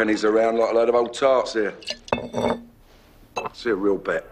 pennies around like a load of old tarts here. See a real bet.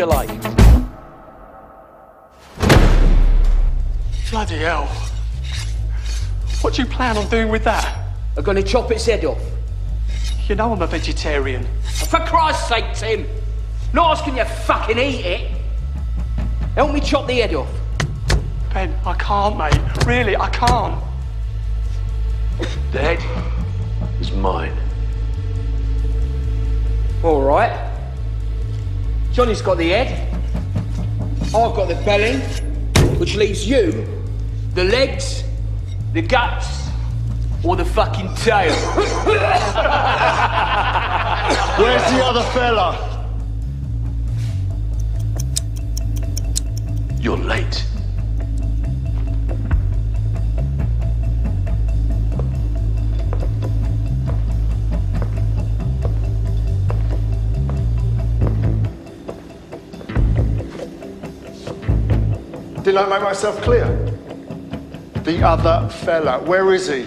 You like. Bloody hell. What do you plan on doing with that? I'm gonna chop its head off. You know I'm a vegetarian. For Christ's sake, Tim! Not asking you to fucking eat it. Help me chop the head off. Ben, I can't, mate. Really, I can't. The head is mine. All right. Johnny's got the head. I've got the belly, which leaves you the legs, the guts, or the fucking tail. Where's the other fella? You're late. Did I make myself clear? The other fella, where is he?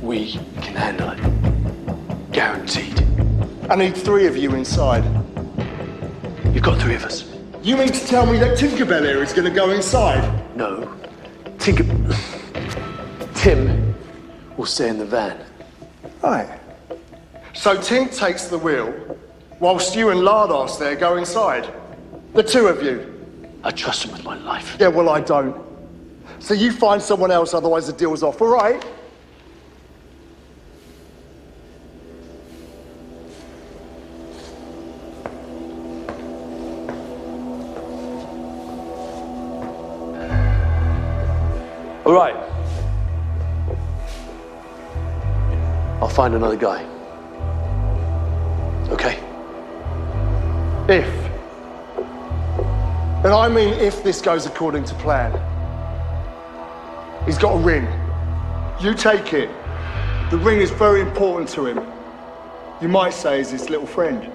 We can handle it. Guaranteed. I need three of you inside. You've got three of us. You mean to tell me that Tinkerbell here is going to go inside? No. Tinker. Tim will stay in the van. Right. So Tink takes the wheel, whilst you and Lardos there go inside. The two of you. I trust him with my life. Yeah, well, I don't. So you find someone else, otherwise the deal's off, all right? All right. I'll find another guy. Okay? If. And I mean if this goes according to plan. He's got a ring. You take it. The ring is very important to him. You might say he's his little friend.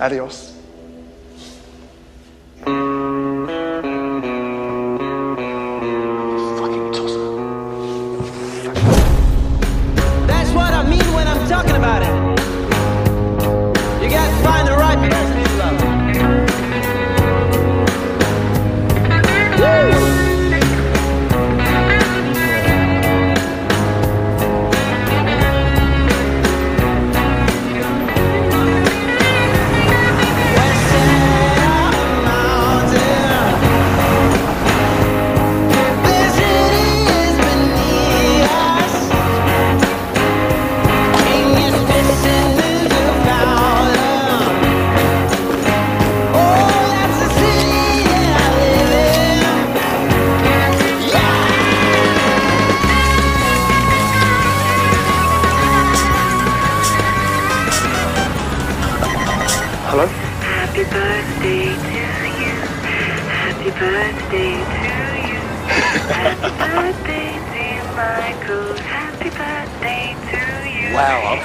Adios.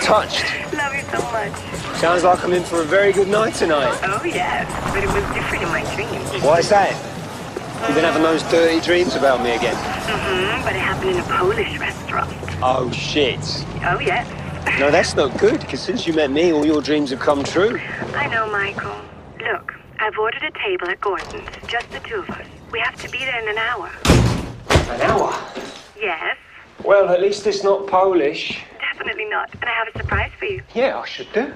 Touched. Love you so much. Sounds like I'm in for a very good night tonight. Oh, yes. But it was different in my dreams. Why is that? You've been having those dirty dreams about me again. Mm-hmm. But it happened in a Polish restaurant. Oh, shit. Oh, yes. No, that's not good, because since you met me, all your dreams have come true. I know, Michael. Look, I've ordered a table at Gordon's. Just the two of us. We have to be there in an hour. An hour? Yes. Well, at least it's not Polish. Definitely not. And have a surprise for you. Yeah, I should do.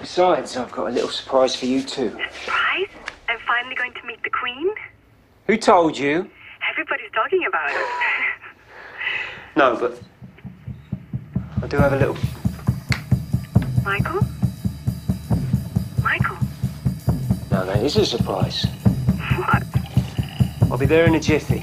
Besides, I've got a little surprise for you, too. A surprise? I'm finally going to meet the Queen. Who told you? Everybody's talking about it. No, but I do have a little. Michael? Michael? No, that is a surprise. What? I'll be there in a jiffy.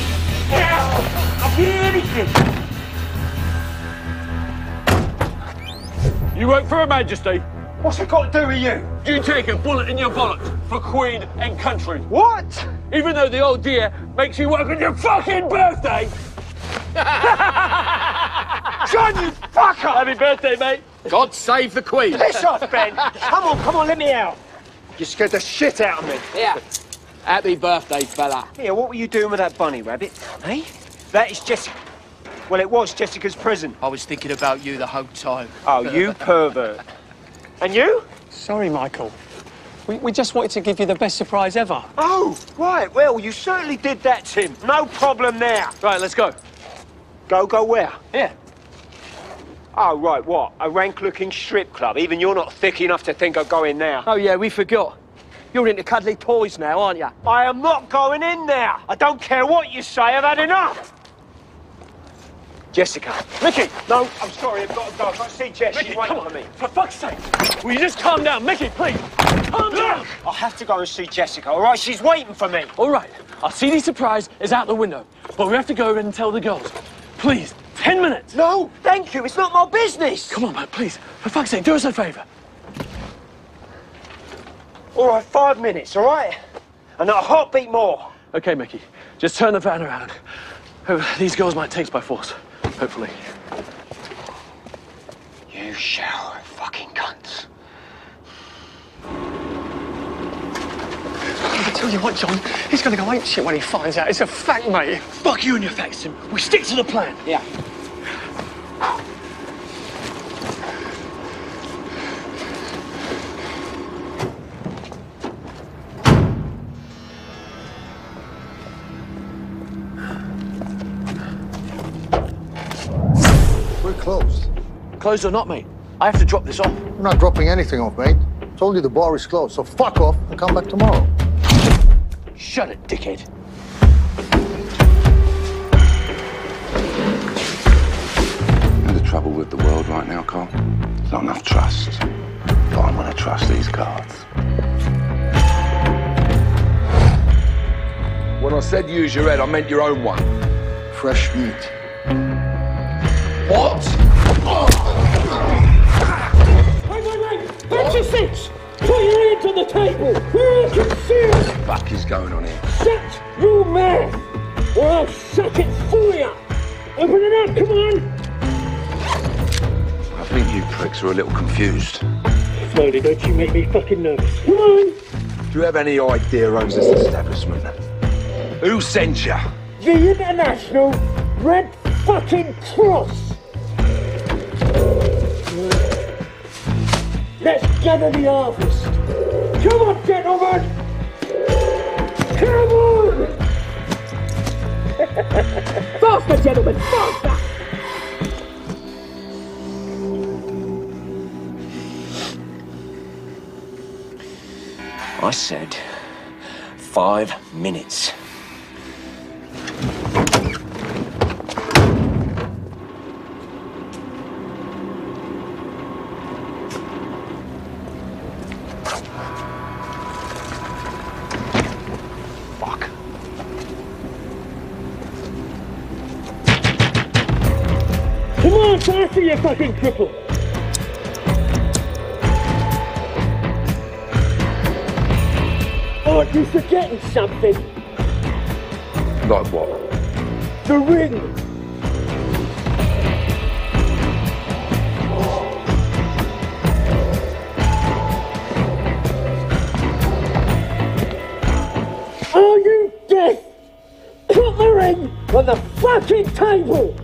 shitty fuck? You work for Her Majesty. What's it got to do with you? You take a bullet in your bollock for Queen and country. What? Even though the old dear makes you work on your fucking birthday. John, you fucker! Happy birthday, mate. God save the Queen. Piss off, Ben. come on, come on, let me out. You scared the shit out of me. Yeah. Happy birthday, fella. Here, what were you doing with that bunny rabbit? Eh? That is Jessica. Well, it was Jessica's present. I was thinking about you the whole time. Oh, you pervert. And you? Sorry, Michael. We, we just wanted to give you the best surprise ever. Oh, right. Well, you certainly did that, Tim. No problem there. Right, let's go. Go, go where? Here. Oh, right, what? A rank-looking strip club. Even you're not thick enough to think of going there. Oh, yeah, we forgot. You're into cuddly toys now, aren't you? I am not going in there. I don't care what you say. I've had enough. Jessica. Mickey, No, I'm sorry. I've got to go. I've got to see Jess. Mickey, She's waiting come on. for me. For fuck's sake. Will you just calm down? Mickey, please. Calm down. I have to go and see Jessica, all right? She's waiting for me. All right. Our CD surprise is out the window, but we have to go and tell the girls. Please, ten minutes. No, thank you. It's not my business. Come on, man, please. For fuck's sake, do us a favour. All right, five minutes, all right? And not a heartbeat more. Okay, Mickey. Just turn the van around. Oh, these girls might take us by force. Hopefully. You shall, fucking cunts. I tell you what, John, he's going to go ape shit when he finds out. It's a fact, mate. Fuck you and your facts, Tim. We stick to the plan. Yeah. Closed. Closed or not, mate? I have to drop this off. I'm not dropping anything off, mate. Told you the bar is closed, so fuck off and come back tomorrow. Shut it, dickhead. And the trouble with the world right now, Carl? There's not enough trust. But I'm gonna trust these cards. When I said use your head, I meant your own one. Fresh meat. What? Wait, wait, wait! Back to six! Put your hands on the table! Where I can see it! fuck is going on here? Shut your mouth! Or I'll suck it for you! Open it up, come on! I think you pricks are a little confused. Slowly, don't you make me fucking nervous. Come on! Do you have any idea who owns this establishment? Who sent you? The International Red fucking Cross! Let's gather the harvest! Come on, gentlemen! Come on! faster, gentlemen, faster! I said five minutes. Fucking cripple! Oh, Aren't you forgetting something? Like what? The ring! Are you deaf? Put the ring on the fucking table!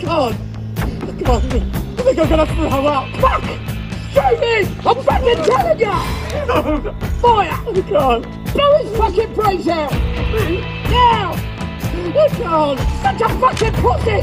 No, no, I can't. I think I'm gonna throw up. Fuck! Shoot him! I'm fucking telling you! Fire! I can't. Blow his fucking brains out! Now! Oh, I can't! Such a fucking pussy!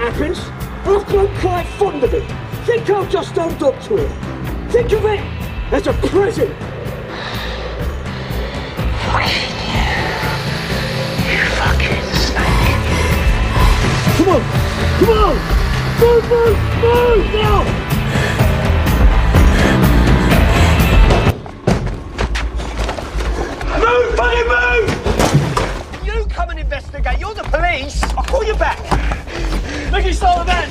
Happens, I've grown quite fond of it. Think I'll just hold up to it. Think of it as a present. You fucking snake. Come on, come on! Move, move, move now! Move, buddy, move! You come and investigate. You're the police. I'll call you back. Mickey, start the van.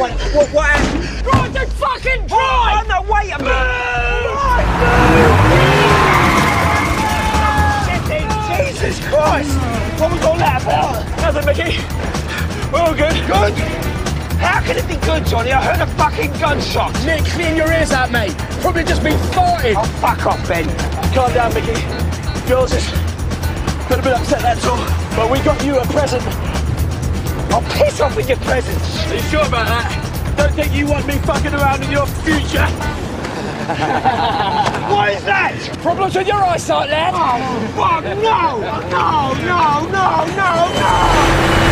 Wait, what, what happened? Drive the fucking drive! Oh, no, wait a minute. Jesus Christ! What was all that about? Nothing, Mickey. We're all good. Good? How can it be good, Johnny? I heard a fucking gunshot. Nick, clean your ears out, mate. Probably just been farting. Oh, fuck off, Ben. Calm down, Mickey. Girls is a bit upset, that's all. But we got you a present. I'll piss off with your presents. Are you sure about that? Don't think you want me fucking around in your future. What is that? Problems with your eyesight, lad? Oh, fuck, no! No, no, no, no, no!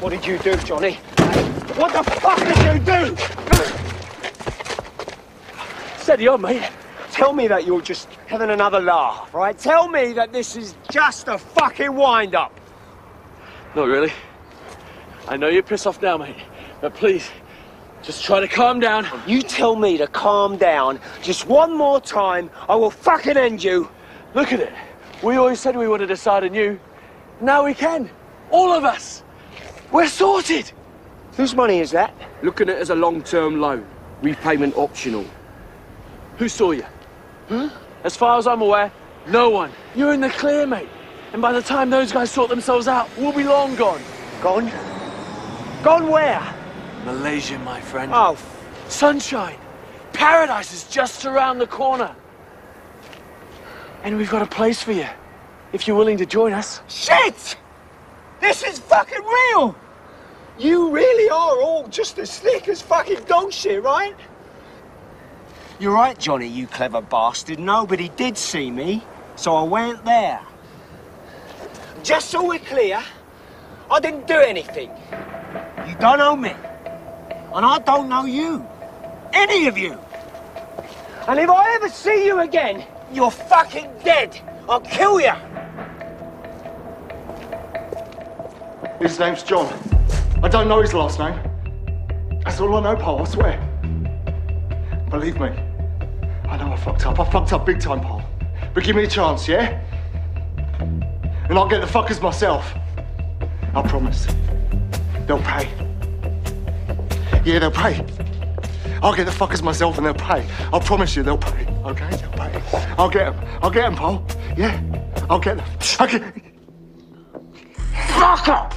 What did you do, Johnny? What the fuck did you do? Mate. Tell me that you're just having another laugh, right? Tell me that this is just a fucking wind-up. Not really. I know you're pissed off now, mate. But please, just try to calm down. You tell me to calm down just one more time, I will fucking end you. Look at it. We always said we wanted to side on you. Now we can. All of us. We're sorted. Whose money is that? Looking at it as a long-term loan. Repayment optional. Who saw you? Huh? As far as I'm aware, no one. You're in the clear, mate. And by the time those guys sort themselves out, we'll be long gone. Gone? Gone where? Malaysia, my friend. Oh, Sunshine. Paradise is just around the corner. And we've got a place for you. If you're willing to join us. shit! This is fucking real! You really are all just as slick as fucking dog shit, right? You're right, Johnny, you clever bastard. Nobody did see me, so I went there. Just so we're clear, I didn't do anything. You don't know me. And I don't know you. Any of you. And if I ever see you again, you're fucking dead. I'll kill you. His name's John. I don't know his last name. That's all I know, Paul, I swear. Believe me, I know I fucked up. I fucked up big time, Paul. But give me a chance, yeah? And I'll get the fuckers myself. I promise. They'll pay. Yeah, they'll pay. I'll get the fuckers myself and they'll pay. I promise you they'll pay. Okay? They'll pay. I'll get them. I'll get them, Paul. Yeah? I'll get them. Fuck up!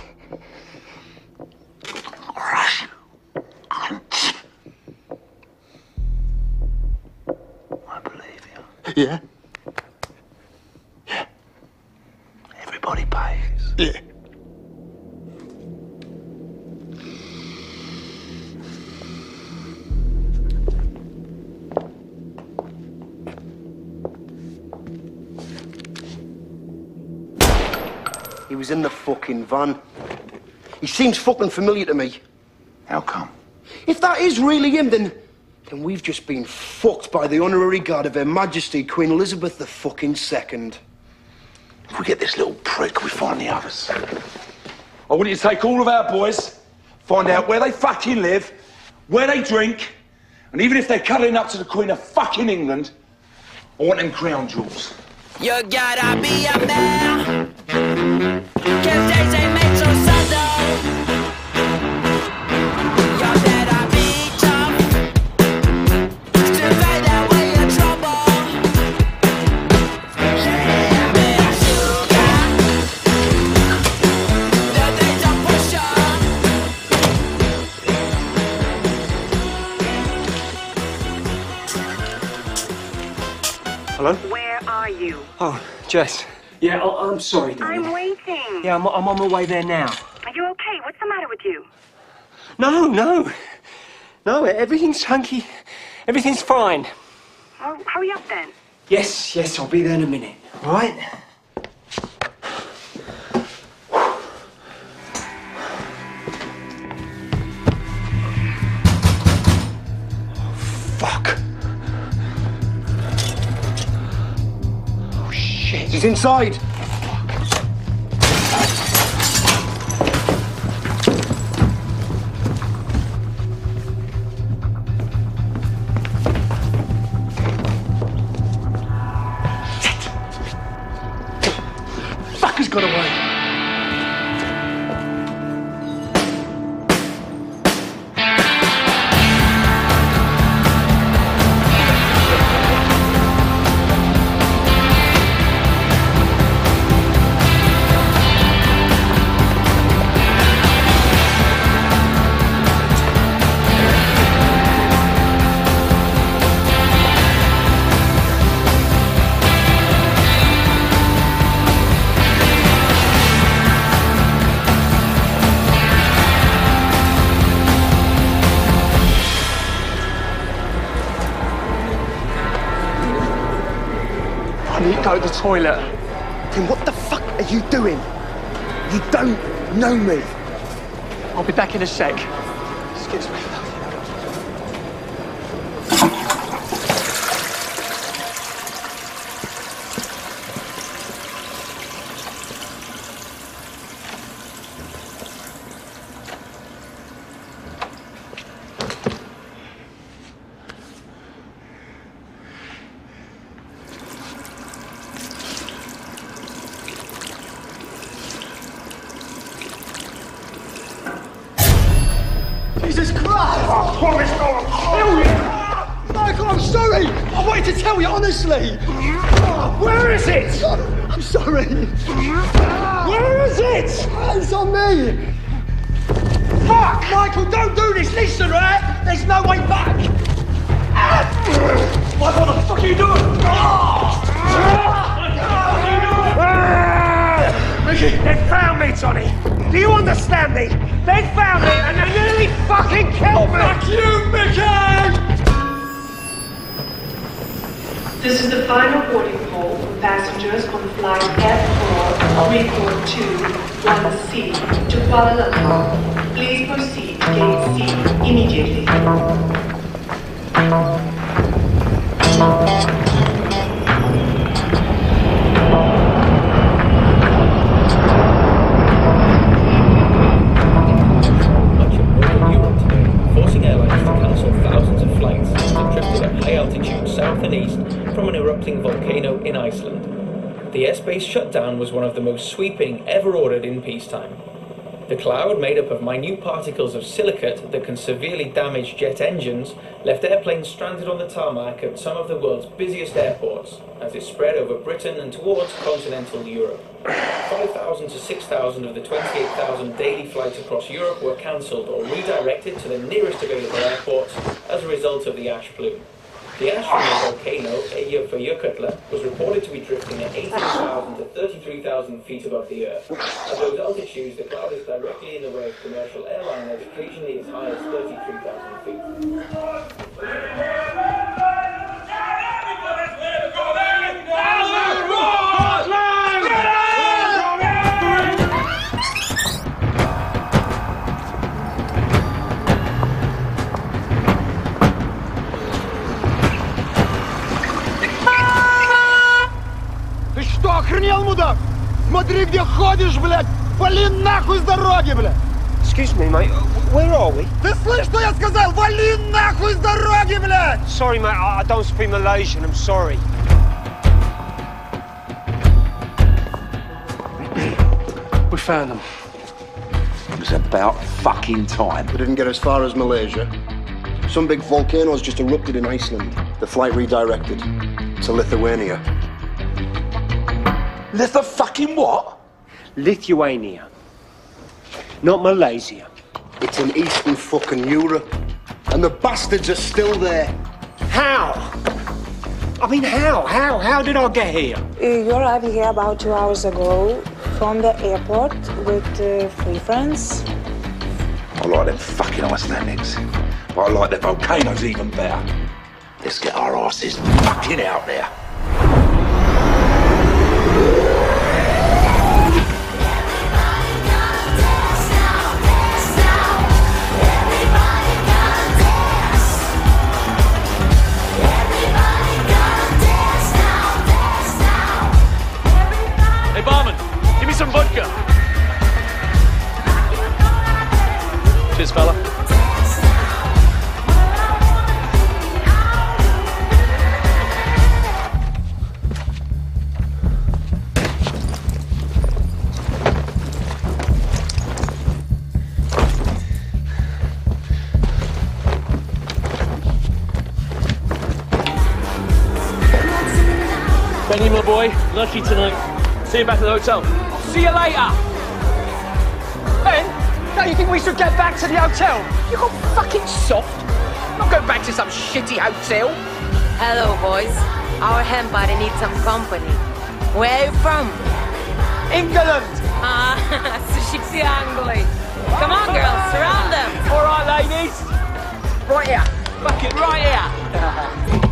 I believe you. Yeah? Everybody pays. Yeah. He was in the fucking van. He seems fucking familiar to me. How come? If that is really him, then then we've just been fucked by the honorary guard of Her Majesty Queen Elizabeth the fucking second. If we get this little prick, we find the others. I want you to take all of our boys, find out where they fucking live, where they drink, and even if they're cuddling up to the Queen of fucking England, I want them crown jewels. You gotta be a man. Cause days ain't made so Oh, Jess. Yeah, I- I'm sorry, darling. I'm waiting. Yeah, I'm, I'm on my way there now. Are you okay? What's the matter with you? No, no. No, everything's hunky. Everything's fine. Well, hurry up then. Yes, yes, I'll be there in a minute. All right? Oh, fuck. He's inside. Go to the toilet. Then what the fuck are you doing? You don't know me. I'll be back in a sec. Excuse me. Cloud, made up of minute particles of silicate that can severely damage jet engines, left airplanes stranded on the tarmac at some of the world's busiest airports as it spread over Britain and towards continental Europe. 5,000 to 6,000 of the 28,000 daily flights across Europe were cancelled or redirected to the nearest available airports as a result of the ash plume. The ash from the volcano, Eyjafjallajökull, was reported to be drifting at 18,000 to 33,000 feet above the Earth. At those altitudes, the cloud is directly in the way of commercial airliners, occasionally as high as 33,000 feet. Ты что, охренел, мудак? Смотри, где ходишь, блядь! Вали нахуй с дороги, блядь! Excuse me, mate. Where are we? Ты слышь, что я сказал? Вали нахуй с дороги, блядь! Sorry, mate. I I don't speak Malaysian. I'm sorry. We found them. It was about fucking time. We didn't get as far as Malaysia. Some big volcano's just erupted in Iceland. The flight redirected to Lithuania. Little fucking what? Lithuania. Not Malaysia. It's in Eastern fucking Europe. And the bastards are still there. How? I mean, how? How? How did I get here? Uh, You arrived here about two hours ago from the airport with uh, three friends. I like them fucking Icelandics. But I like the volcanoes even better. Let's get our asses fucking out there. Some vodka. Cheers, fella. Benny, my boy, lucky tonight. See you back at the hotel. See you later. Ben, don't you think we should get back to the hotel? You got fucking soft. Not going back to some shitty hotel. Hello, boys. Our hen party needs some company. Where are you from? England. Ah, sushi triangoli. Come on, girls, surround them. All right, ladies. Right here. Fuck it, right here.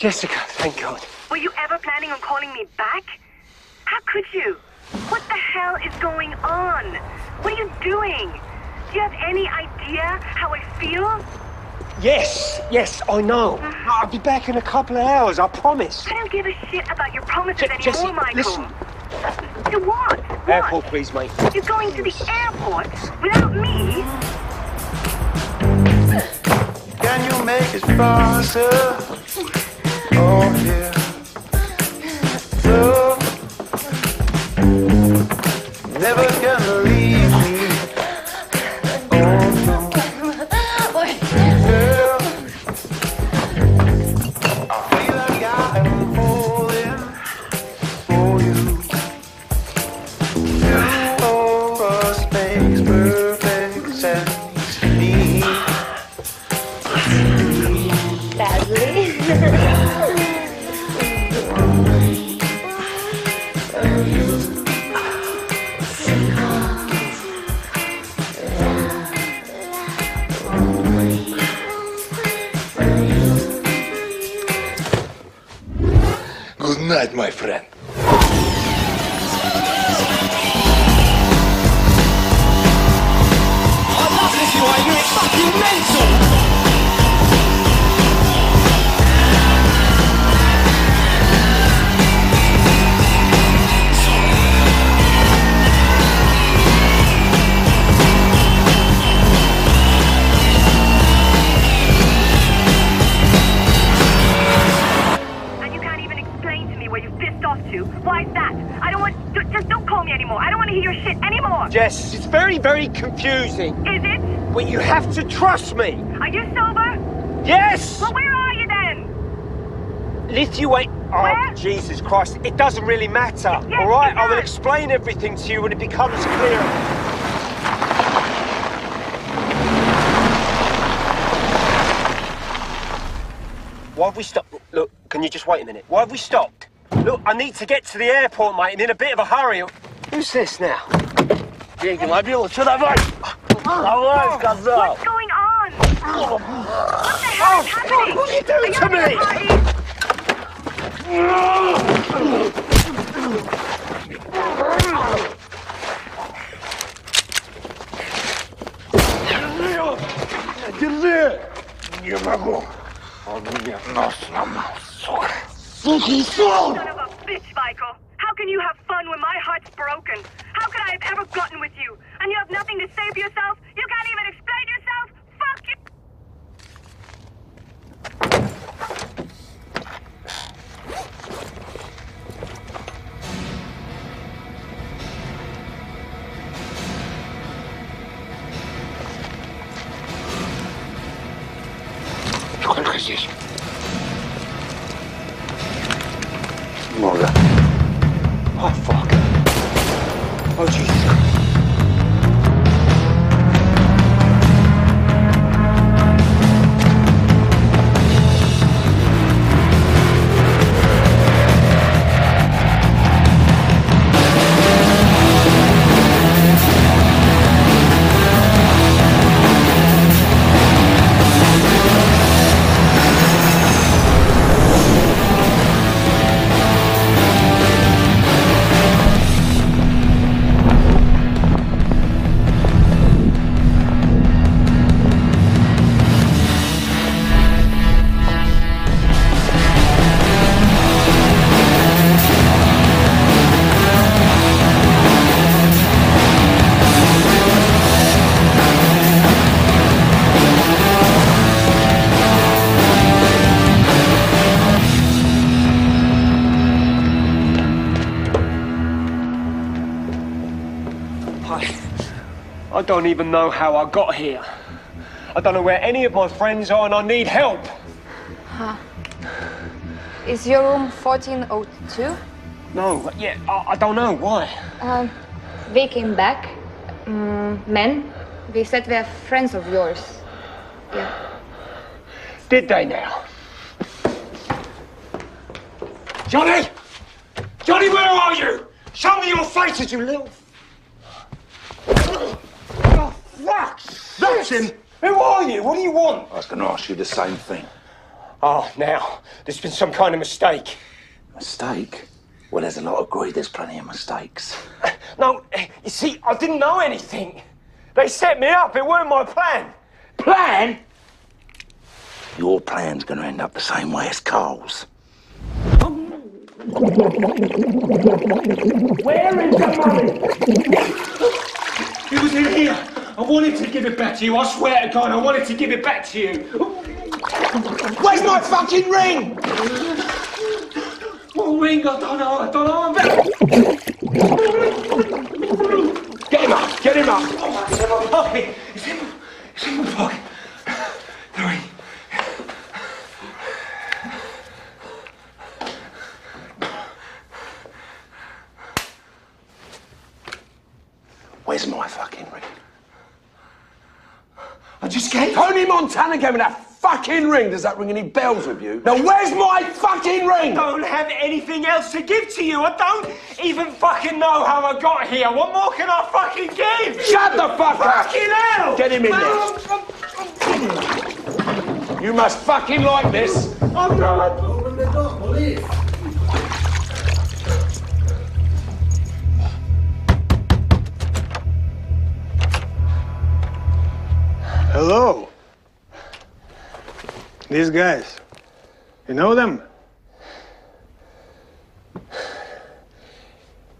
Jessica, thank God. were you ever planning on calling me back? How could you? What the hell is going on? What are you doing? Do you have any idea how I feel? Yes, yes, I know. Uh-huh. I'll be back in a couple of hours, I promise. I don't give a shit about your promises Je- anymore, Jessie, Michael. listen. To what? Airport, please, mate. You're going to the airport without me? Can you make it faster? Oh yeah. Confusing. Is it? But you have to trust me. Are you sober? Yes! Well, where are you then? Lithuania. Oh, Where? Jesus Christ. It doesn't really matter. all right? I will explain everything to you when it becomes clear. Why have we stopped? Look, can you just wait a minute? Why have we stopped? Look, I need to get to the airport, mate, and in a bit of a hurry. Who's this now? Деньги, мобилу, что давай? Давай, сказал! What's going on? What the hell is happening? What are you doing to me? Держи! Не могу. Он мне нос сломал, сука. Son of a bitch, Michael. How can you have fun when my heart's broken? How could I have ever gotten with you? And you have nothing to say for yourself? You can't even explain yourself? Fuck you! Сколько здесь? Много. Oh, fuck. Oh, Jesus. Don't even know how I got here. I don't know where any of my friends are, and I need help. Huh. Is your room 1402? No, yeah, I, I don't know why. Um, they came back. Mm, men. They said they're friends of yours. Yeah. Did they now? Johnny! Johnny, where are you? Show me your faces, you little. Fuck! That's him! Who are you? What do you want? I was going to ask you the same thing. Oh, now, there's been some kind of mistake. Mistake? Well, there's a lot of greed, there's plenty of mistakes. No, you see, I didn't know anything. They set me up, it weren't my plan. Plan? Your plan's going to end up the same way as Carl's. Where is the money? It was in here. I wanted to give it back to you. I swear to God, I wanted to give it back to you. Where's my fucking ring? What ring? I don't know. I don't know. Get him up! Get him up! Oh, it's in my pocket. It's in my, it's in my pocket. The ring. Where's my fucking ring? I just gave Tony Montana gave me that fucking ring. Does that ring any bells with you? Now, where's my fucking ring? I don't have anything else to give to you. I don't even fucking know how I got here. What more can I fucking give? Shut the fuck up! Fucking hell! Get him in there. You must fucking like this. I'm not. Hello. These guys. You know them?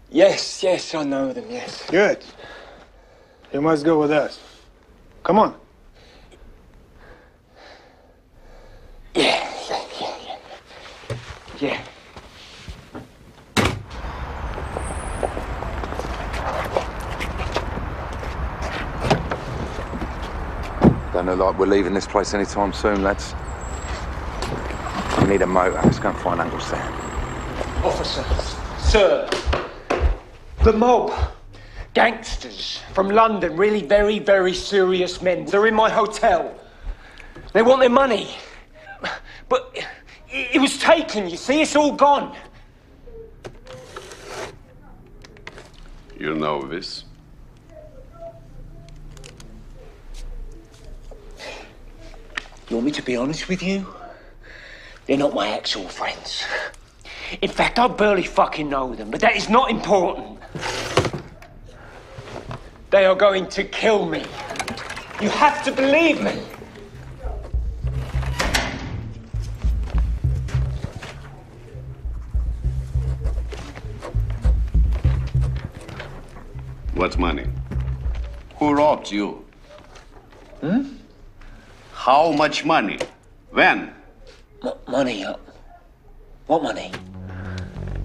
Yes, yes, I know them, yes. Good. You must go with us. Come on. Yeah, yeah, yeah, yeah. Yeah. Don't look like we're leaving this place anytime soon, lads. We need a motor. Let's go and find Uncle Sam. Officer, sir, the mob, gangsters from London, really very, very serious men. They're in my hotel. They want their money. But it, it was taken, you see, it's all gone. You know this? You want me to be honest with you? They're not my actual friends. In fact, I barely fucking know them, but that is not important. They are going to kill me. You have to believe me. What money? Who robbed you? Hmm? How much money? When? M- money? What money?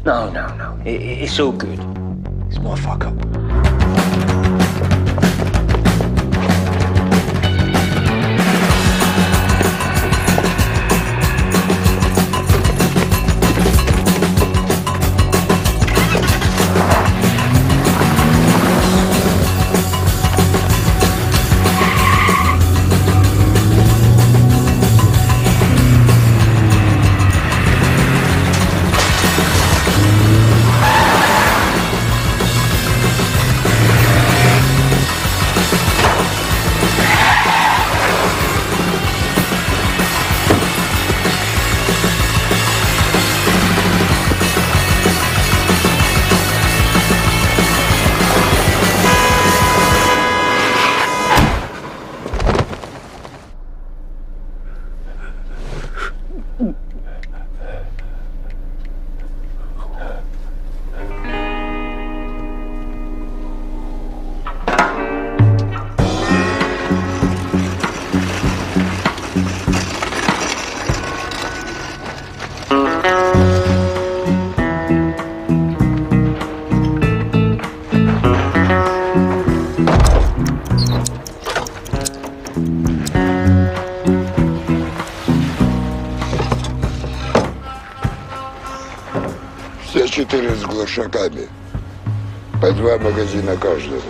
No, no, no. I- I- it's all good. It's my fuck up. четыре с глушаками. По два магазина каждому.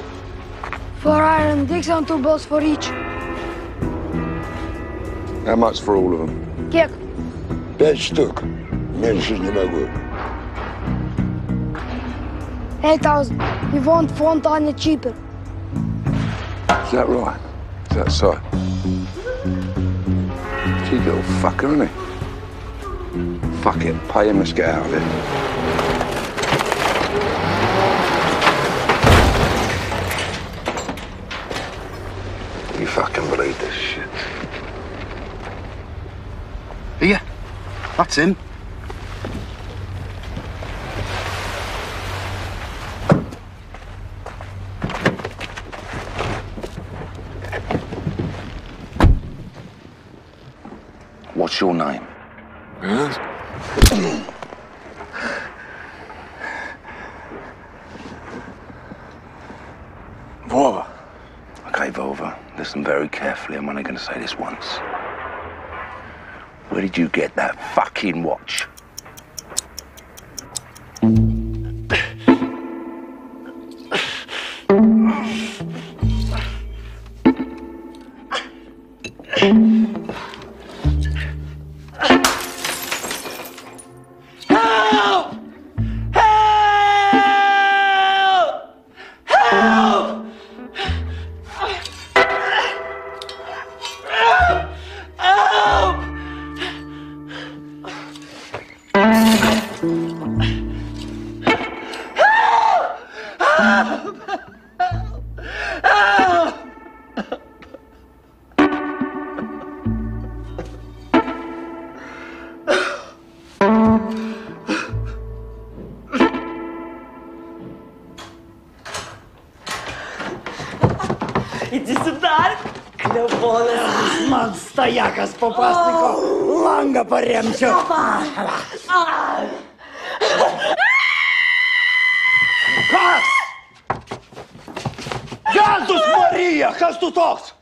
Four iron dicks and two balls for each. How much for all of them? Кек. Пять штук. Меньше не могу. 8,000. You won't find any cheaper. Is that right? Is that so? Cheeky little fucker, isn't he? Fuck it, pay him, let's get out of here. That's him. What's your name? Vova. Okay, Volva, listen very carefully. I'm only going to say this once. Where did you get that fucking watch? Stajakas papasniko, oh. langą paremčiau. Kas? Jėzus Marija, kas tu toks?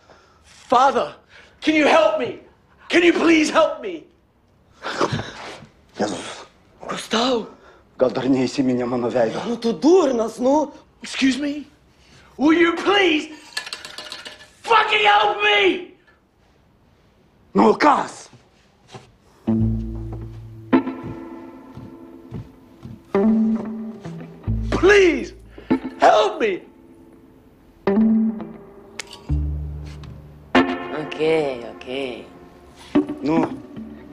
Father, can you help me? Can you please help me? Jėzus. Kas tau? Gal dar neįsiminė mano veido? Nu tu durnas, nu. Excuse me? Will you please fucking help me? Nu kas? Please help me. Okei, okei. Nu,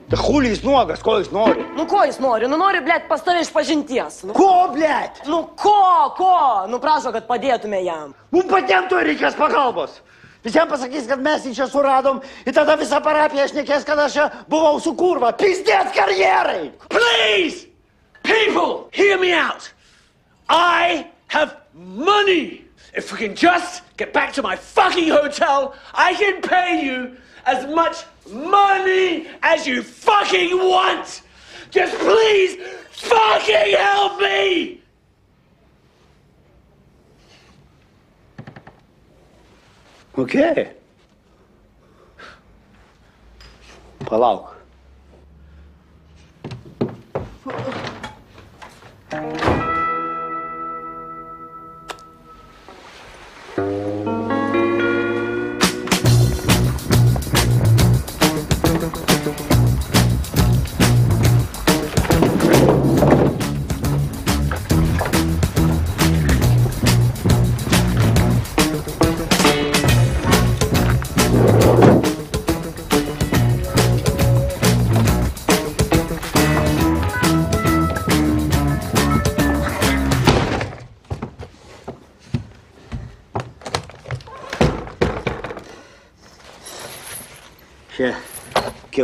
tai hulis nuogas, ko jis nori? Nu ko jis nori? Nu nori, blėt, pas tave iš pažinties. Nu, Ko, blėt? nu ko, ko? Nu prašo, kad padėtume jam. Mums patiems to reikės pagalbos. Visiems pasakys, kad mes jį čia suradom ir tada visa parapija šnekės, kad aš buvau su kurva. Karjerai! Please! People, hear me out. I have money. If we can just get back to my fucking hotel, I can pay you as much money as you fucking want. Just please fucking help me. Okay. Palauk. Čia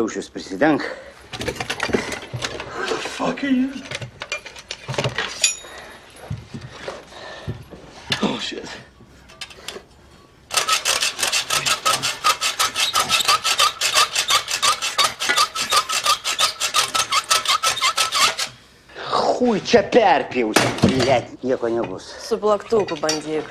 kiaušius prisideng. Fuck are you? Oh shit. Хуj čia perpjausi. Blet, nieko nebus. Su plaktuku bandyk.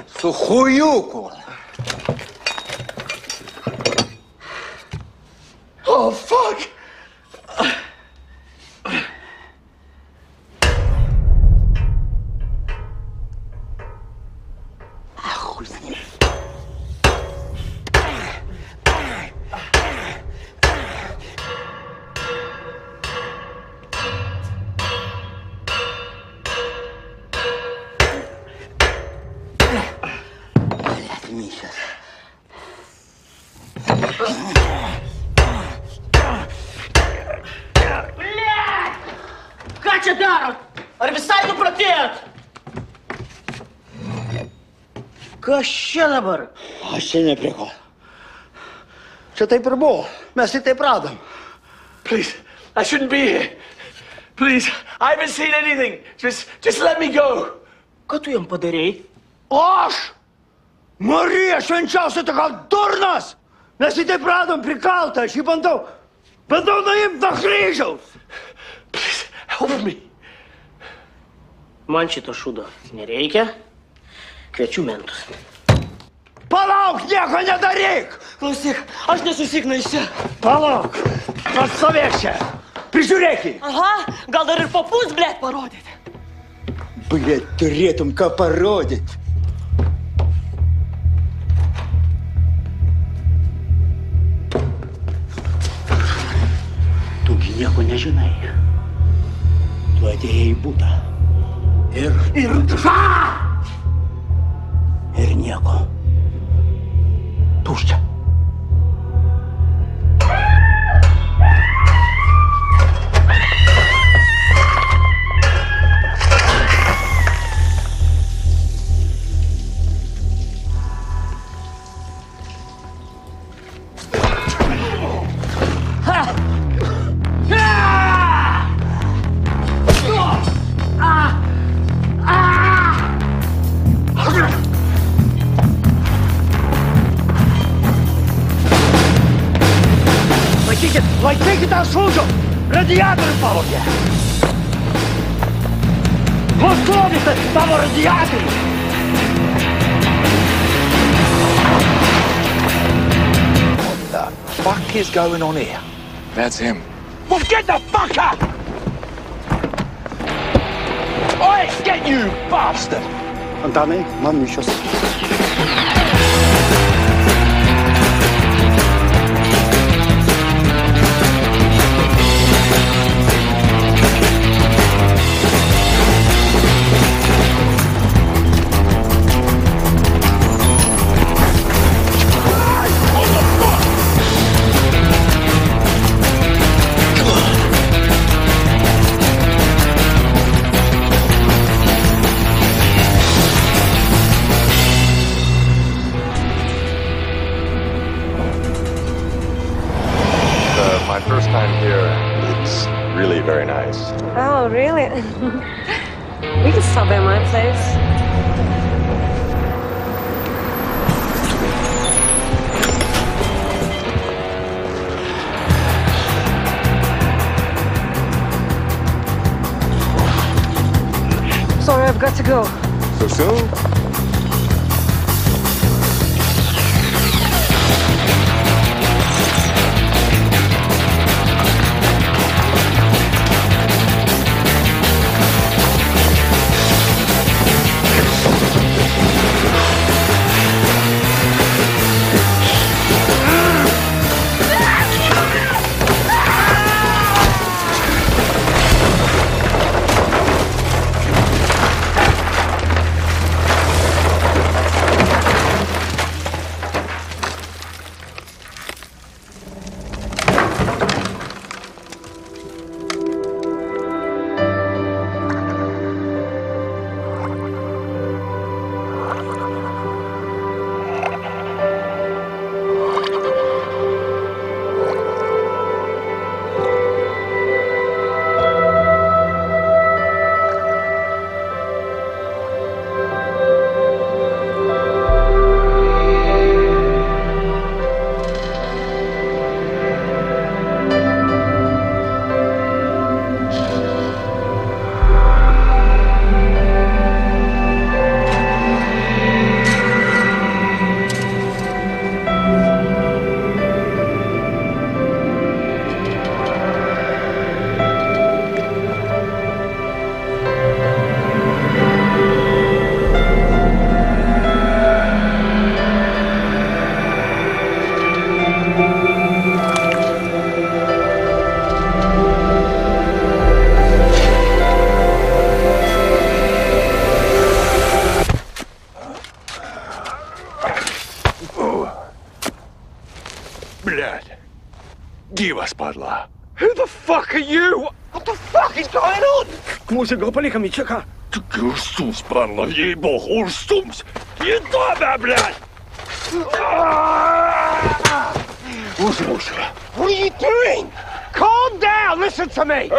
Kas čia dabar? Aš čia ne prie ko. Čia taip ir buvo. Mes tik taip radom. Please, I shouldn't be here. Please, I haven't seen anything. Just, just let me go. Ką tu jam padarėjai? Aš? Marija, švenčiausia, tai gal durnas? Mes jį taip radom prikaltą, aš jį bandau, bandau nuimti nuo kryžiaus. Help me. Man šito šūdo nereikia. Kviečiu mentus. Palauk, nieko nedaryk! Klausyk, aš nesusiknaišiu. Palauk, aš stovėk čia. Prižiūrėk. Aha, gal dar ir papus, blėt, parodyti. Blet, turėtum ką parodyti. Tu gi nieko nežinai. Tu atėjai į būtą. Ir. Ir. Ką? Ir nieko. Tuščia. Ah! like ticket on служу. Радиатор палубе. Готовится того радиатора. The fuck is going on here? That's him. Well, get the fuck up! I get you, bastard! Antony, mam mi siostrę. Give us, падла. Who the fuck are you? What the fuck is going on? Музыка, поликами, чека. Урстумс, падла, ей-богу, урстумс. Ебаба, блядь! Урстумс. What are you doing? Calm down. Listen to me.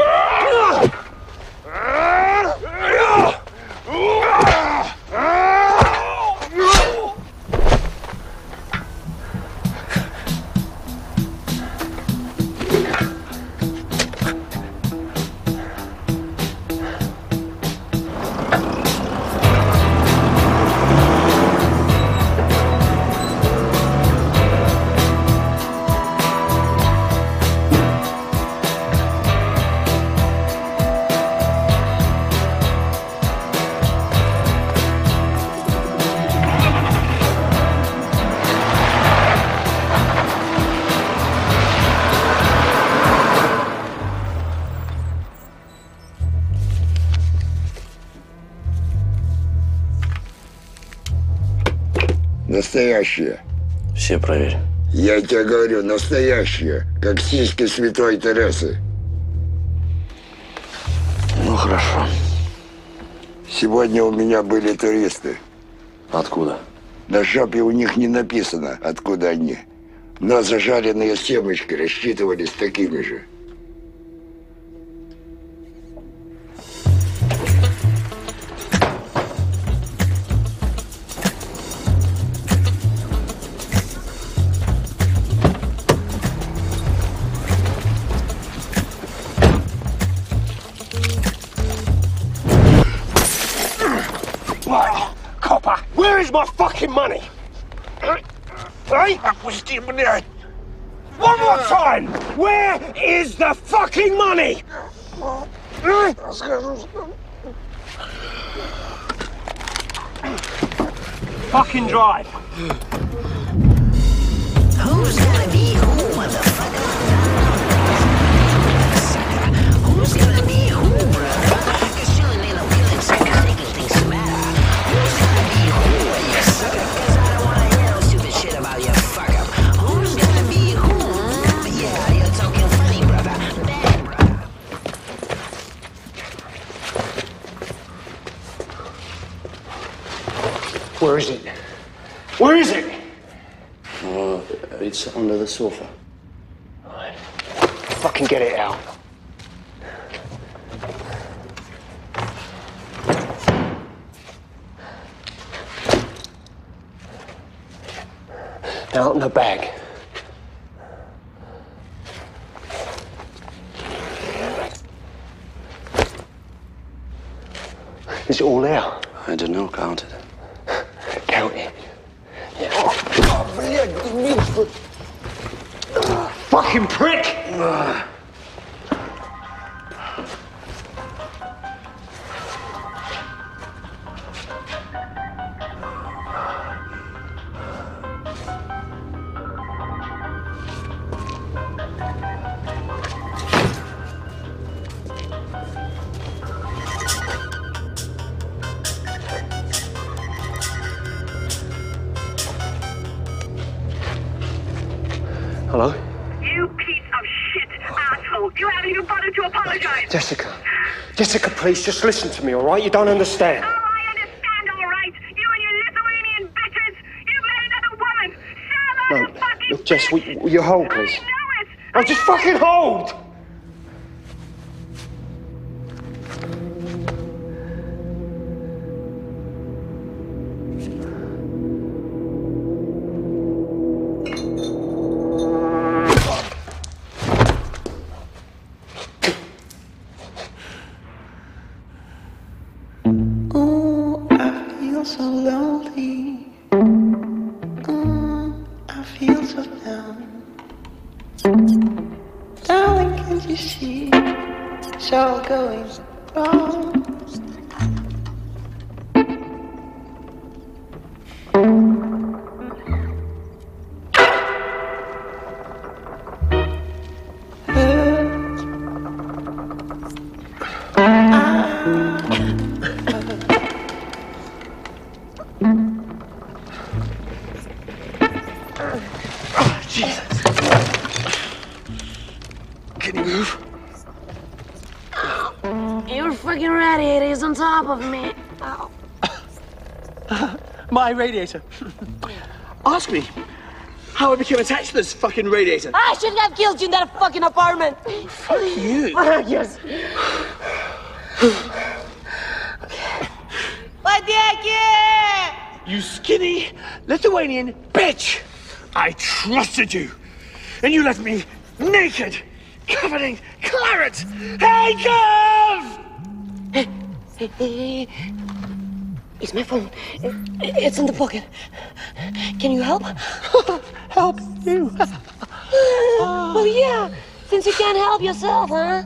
Настоящие. Все проверь. Я тебе говорю, настоящие. Как сиськи святой Тересы. Ну, хорошо. Сегодня у меня были туристы. Откуда? На жопе у них не написано, откуда они. Но зажаренные семечки рассчитывались такими же. One more time! Where is the fucking money? Fucking drive. Who's gonna be Where is it? Where is it? Uh, it's under the sofa. Fucking get it out. Out in the bag. Is it all there? I don't know, count it. Fucking prick! Just listen to me, all right? You don't understand. Oh, I understand, all right. You and your Lithuanian bitches. You met another woman. Sarah No, look, Jess, will, will you hold, please? I know it. Oh, just fucking hold! my radiator. Ask me how I became attached to this fucking radiator. I shouldn't have killed you in that fucking apartment. Fuck you. Ah, yes. you skinny Lithuanian bitch! I trusted you, and you left me naked, covered in claret. Hey, Gov! It's my phone. It's in the pocket. Can you help? help you? well, yeah. Since you can't help yourself, huh?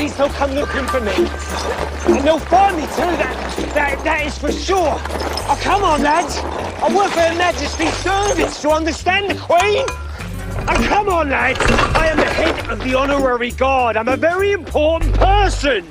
Means they'll come looking for me. And they'll find me too, that, that, that is for sure. Oh, come on, lads! I work for Her Majesty's service, you understand the Queen? Oh, come on, lads! I am the head of the honorary guard. I'm a very important person!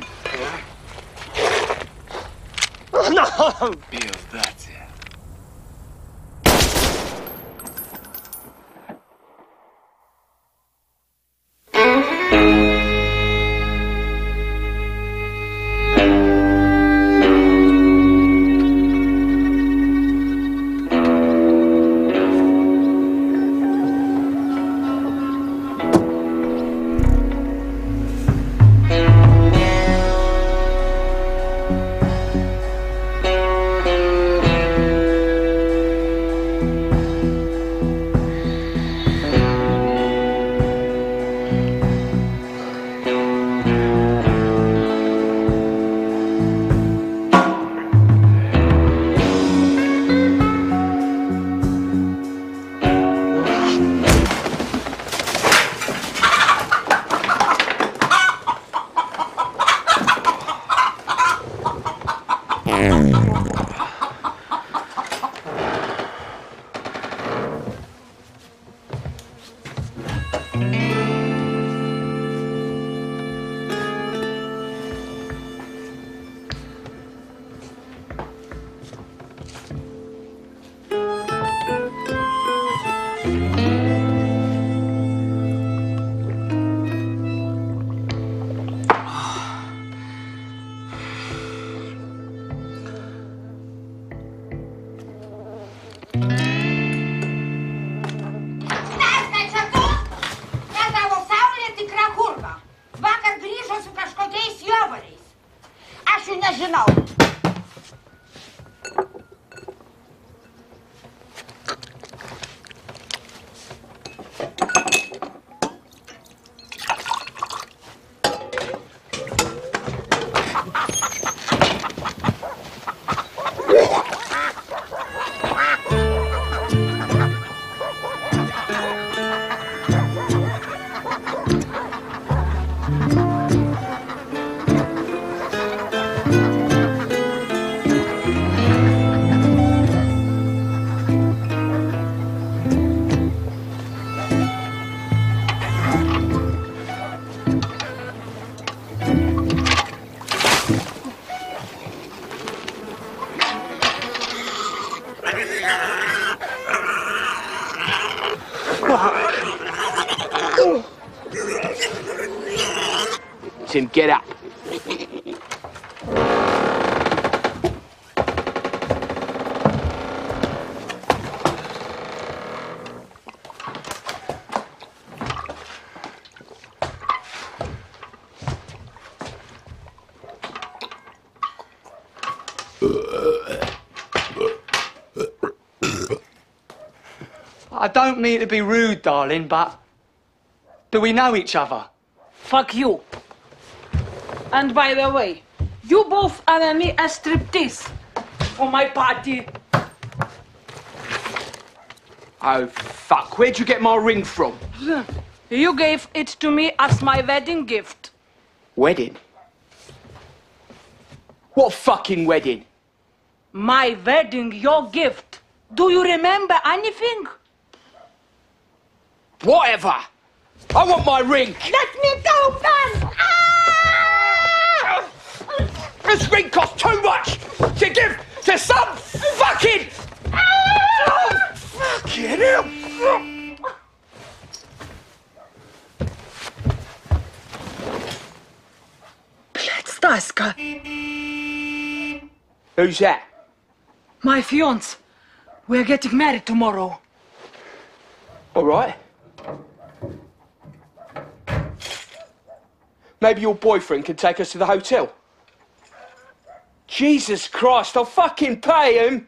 Don't mean to be rude, darling, but do we know each other? Fuck you. And by the way, you both owe me a striptease for my party. Oh, fuck. Where'd you get my ring from? You gave it to me as my wedding gift. Wedding? What fucking wedding? My wedding, your gift. Do you remember anything? Whatever. I want my ring. Let me go, Ben. Ah! This ring costs too much to give to some fucking. Ah! Oh, fucking hell. Staska. Who's that? My fiance. We're getting married tomorrow. All right. Maybe your boyfriend can take us to the hotel. Jesus Christ, I'll fucking pay him.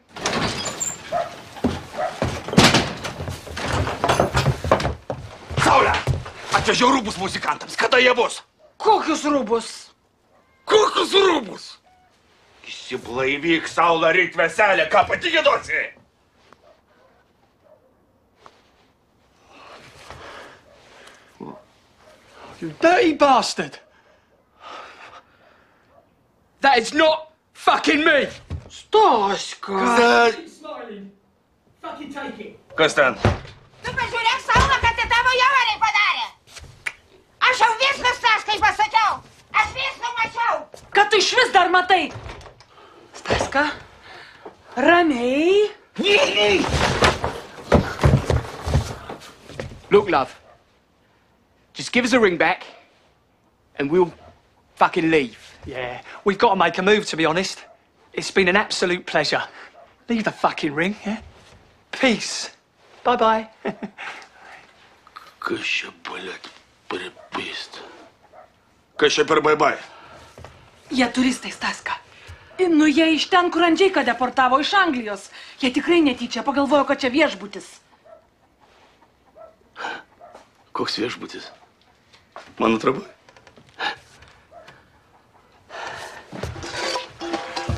Saulė! Atvežiau rūbus muzikantams. Kada jie bus? Kokius rūbus? Kokius rūbus? Įsiblaivyk, Saulė, ryt veselė, ką pati gėdosi? You dirty bastard! That is not fucking me. Staška. Smiling. Fucking take it. Kas ten? Tu pažiūrėk, Saula, kad tai tavo javanai padarė. Aš jau viską Staskai pasakiau. Aš viską mačiau. Kad tu iš vis dar matai. Look, love. Just give us a ring back, and we'll fucking leave. Yeah, we've got to make a move, to be honest. It's been an absolute pleasure. Leave the fucking ring, yeah? Peace. Bye bye. Kas čia, blėt, pripist? Kas čia per baibai? Jie turistai, Staska. Nu, jie iš ten, kur Andžiaiką deportavo iš Anglijos. Jie tikrai netyčia pagalvojo, kad čia viešbutis. Koks viešbutis? Mano trabai?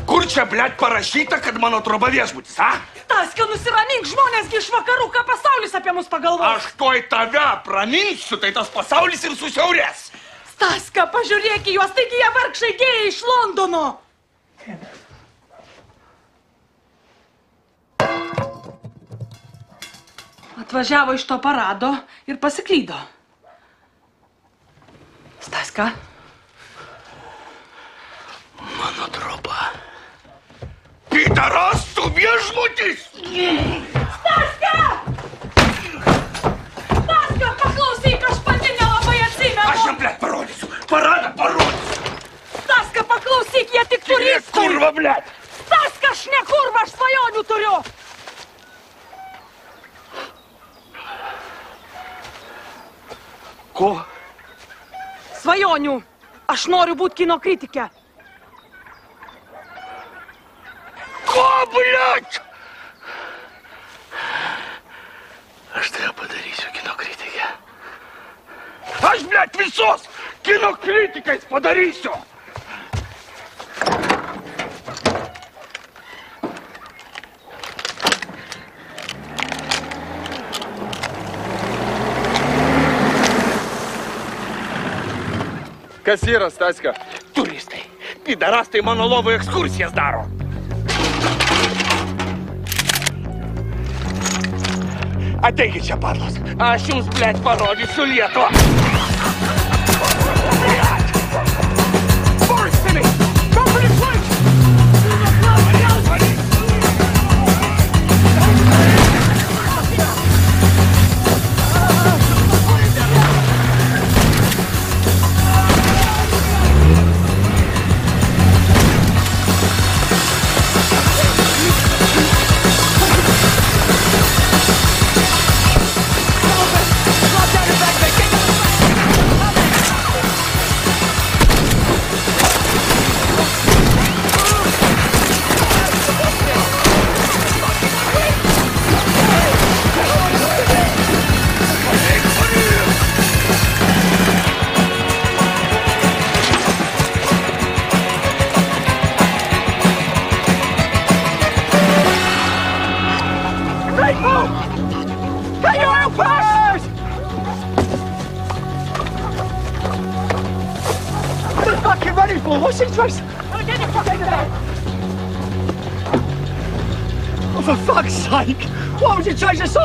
Kur čia, blėt, parašyta, kad mano troba viešbutis, a? Staska, nusiramink, žmonėsgi iš vakarų, ką pasaulis apie mus pagalvoja. Aš tuoj tave praminsiu, tai tas pasaulis ir susiaurės. Staska, pažiūrėk į juos, taigi jie vargšai gėjai iš Londono. Atvažiavo iš to parado ir pasiklydo. Staska, Mano troba. Pidarastų viešbutis! Staska! Staska, paklausyk, aš pati nelabai atsimenu. Aš jam, blėt, parodysiu. Paradą parodysiu. Staska, paklausyk, jie tik turistai. Kurva, blėt. Staska, aš ne kurva, aš svajonių turiu. Ko? Svajonių. Aš noriu būti kino kritikė. Ko, blėt? Aš tai padarysiu kino kritikę. Aš, blėt, visos kino kritikais padarysiu. Kas yra, Staska? Turistai. Pidarastai mano lovoje ekskursijas daro. Ateikit čia, padlos. Aš jums, blėt, parodysiu Lietuvą.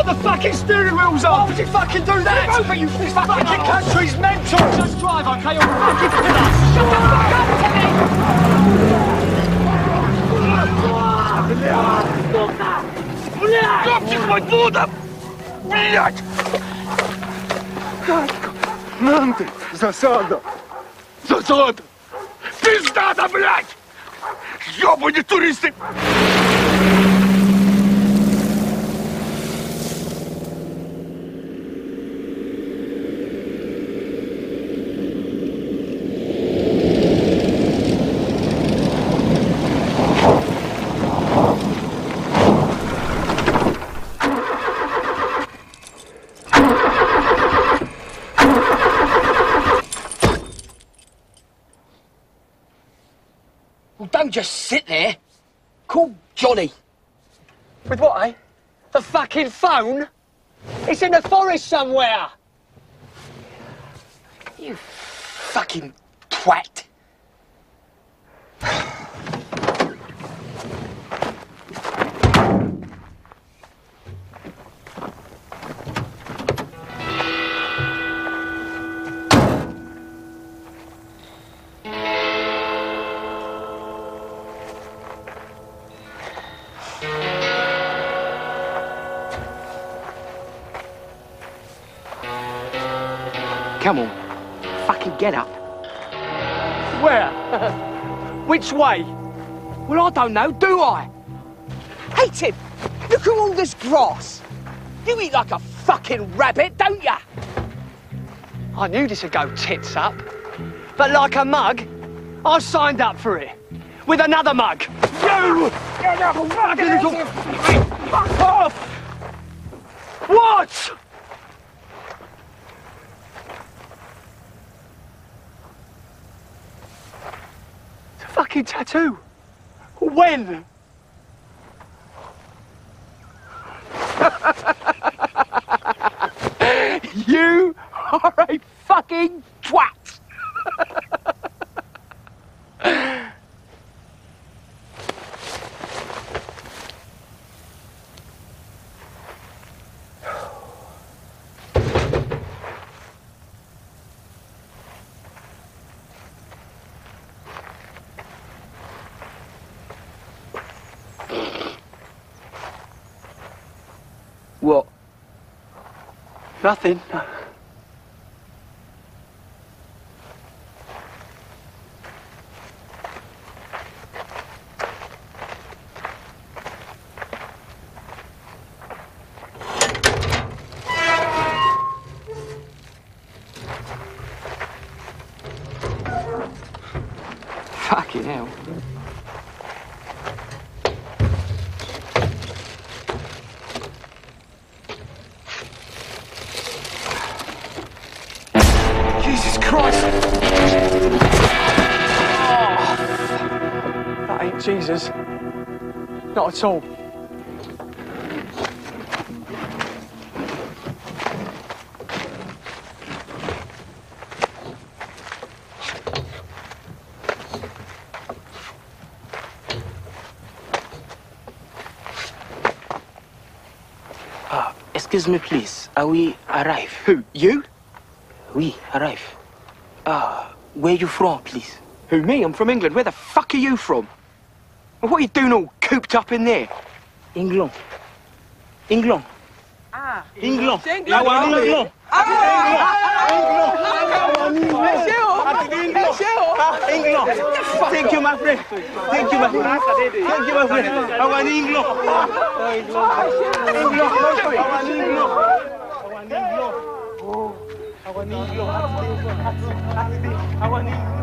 The fucking steering wheels on? Why would you fucking do that? Over, you this fucking country's mental! Just drive, okay? You're fucking killers! Shut the fuck up to me! Копчик мой Будов! Блять! Нам ты! Засада! Засада! Пиздата, блядь! Ёбаные туристы! It's in the forest somewhere. You fucking twat. Come on. Fucking get up. Where? Which way? Well, I don't know, do I? Hey, Tim, look at all this grass. You eat like a fucking rabbit, don't ya? I knew this would go tits up. But like a mug, I signed up for it. With another mug. You! Fucking little... Fuck off! What? Fucking tattoo. When? You are a fucking twat. What? Nothing. Jesus. Not at all. Uh, excuse me, please. Are we arrive? Who? You? We arrive. Ah, where you from, please? Who, me? I'm from England. Where the fuck are you from? And what are you doing all cooped up in there? England. England. Ah, England. England. Ouais, England. England. Thank you, my friend. Thank you, my friend. Thank you, my friend. I want England. England. I want England. I want England. Oh, I want England. I want England.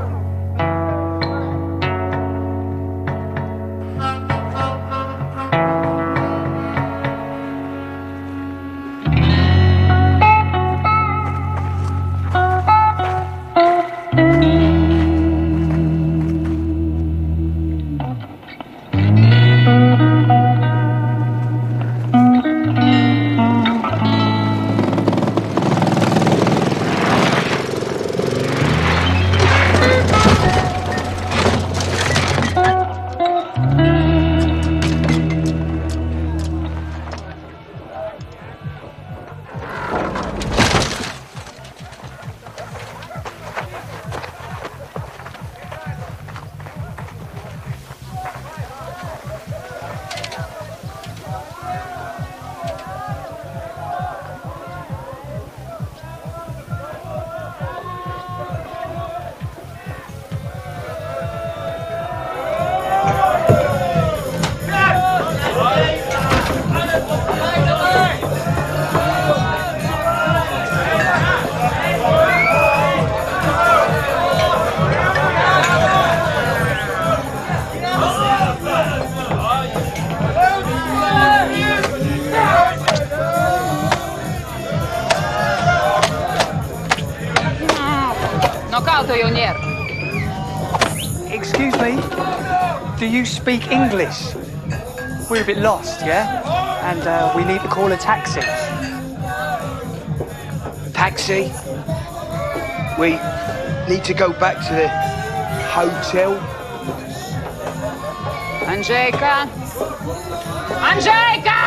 Do you speak English? We're a bit lost, yeah? And uh, we need to call a taxi. Taxi. We need to go back to the hotel. Andrzejka! Andrzejka!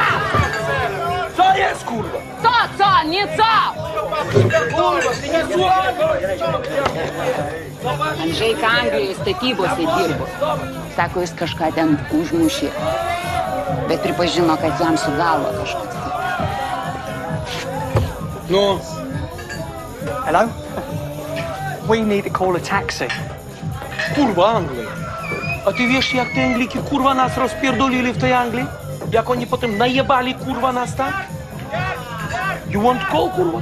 Co jest, kurwa? Co, co, nie co! Kurwa, ty nie słuchaj! Andžejka Anglijoje statybose dirbo. Sako, jis kažką ten užmušė. Bet pripažino, kad jam su galva kažkas. No. Hello? We need to call a taxi. Kurwa, Anglia. A ty wiesz, jak te Angliki, kurwa, nas rozpierdolili w tej Anglii? Jak oni potem najebali, kurwa, nas tak? You want call, kurwa?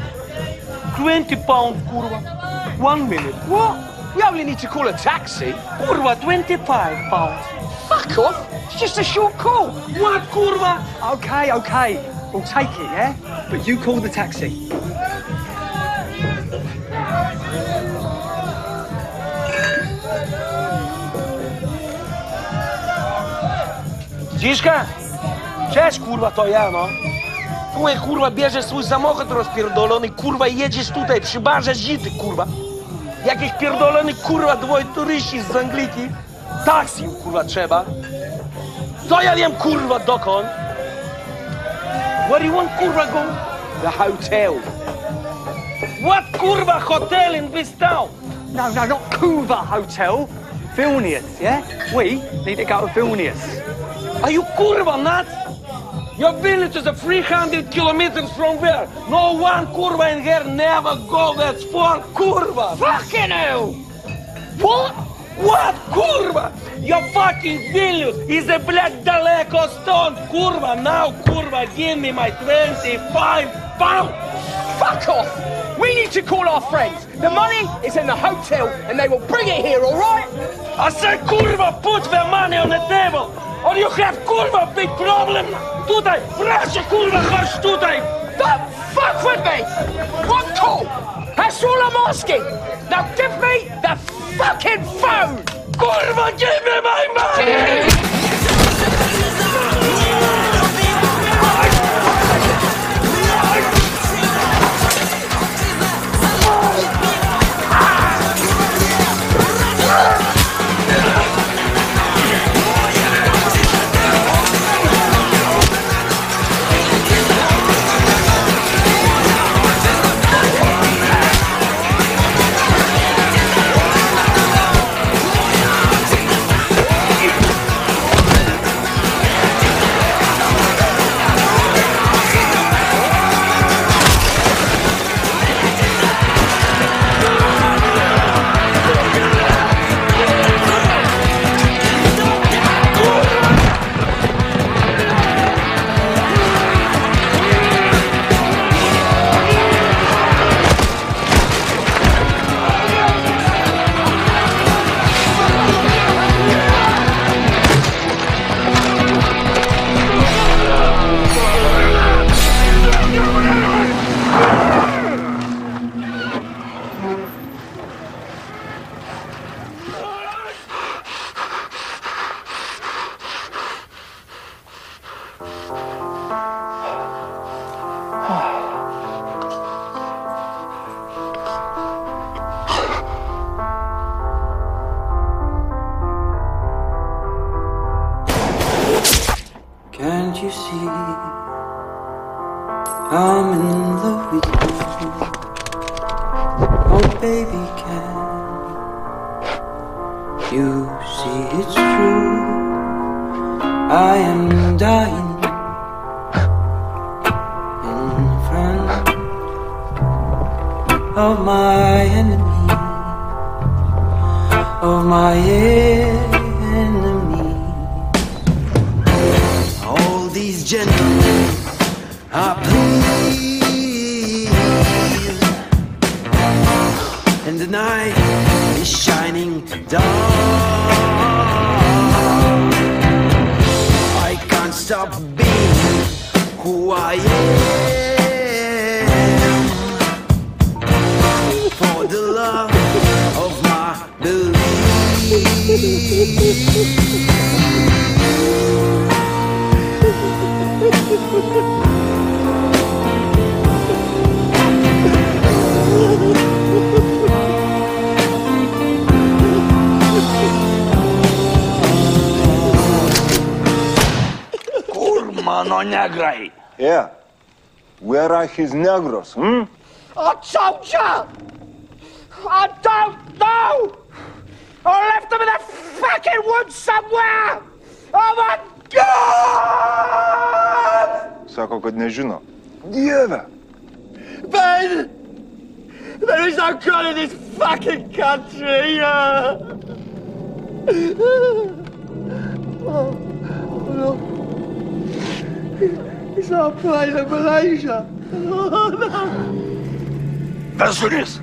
20 pounds, kurwa. One minute. What? We only need to call a taxi. Kurwa, 25 pounds. Fuck off. It's just a short call. What, kurwa? Okay, okay. We'll take it, yeah? But you call the taxi. Dziszka? Cześć, kurwa, to ja, no. Słuchaj, kurwa, bierzesz swój samochód rozpierdolony, kurwa, i jedziesz tutaj przy barze Zity, kurwa. Jakiś pierdolony, kurwa, dwoje turyści z Angliki. Taksi, kurwa, trzeba. Co ja wiem, kurwa, dokąd? Where you want, kurwa, go? The hotel. What, kurwa, hotel in this town? No, no, not Cuba Hotel. Vilnius, yeah? We need to go to Vilnius. Are you kurva nuts? Your village is a 300 kilometers from there. No one kurva in here never go that far. Kurva! Fucking hell! What? What? Kurva! Your fucking village is a black daleko stone. Kurva, now kurva, give me my 25 pound. Fuck off! We need to call our friends. The money is in the hotel and they will bring it here, all right? I said, kurva, put the money on the table. Or you have, kurva, big problem. Tutaj, bracie, kurva, chodź tutaj. Don't fuck with me! One call! That's all I'm asking! Now give me the fucking phone! Kurva, give me my money! Kurmano negrai. Yeah. Where are his negros, hmm? I told you! I don't know! I left them in the fucking woods somewhere! Oh my god! Sako, kad nežino. Dieve! Ben! There is no God in this fucking country! Uh... Oh, no. It's our plane in Malaysia! Oh, no. Vesulis!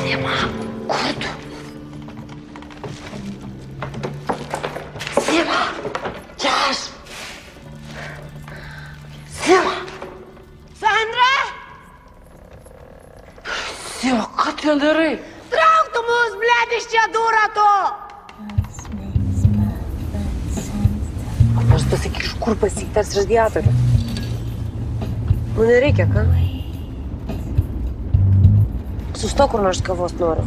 Sima, kur ten darai? Trauk tu mus, blėd, iš čia durą tu! Aš pasakyk, iš kur pasiktas radiatorius. Nu nereikia, ką? Sustok kur nors kavos noriu.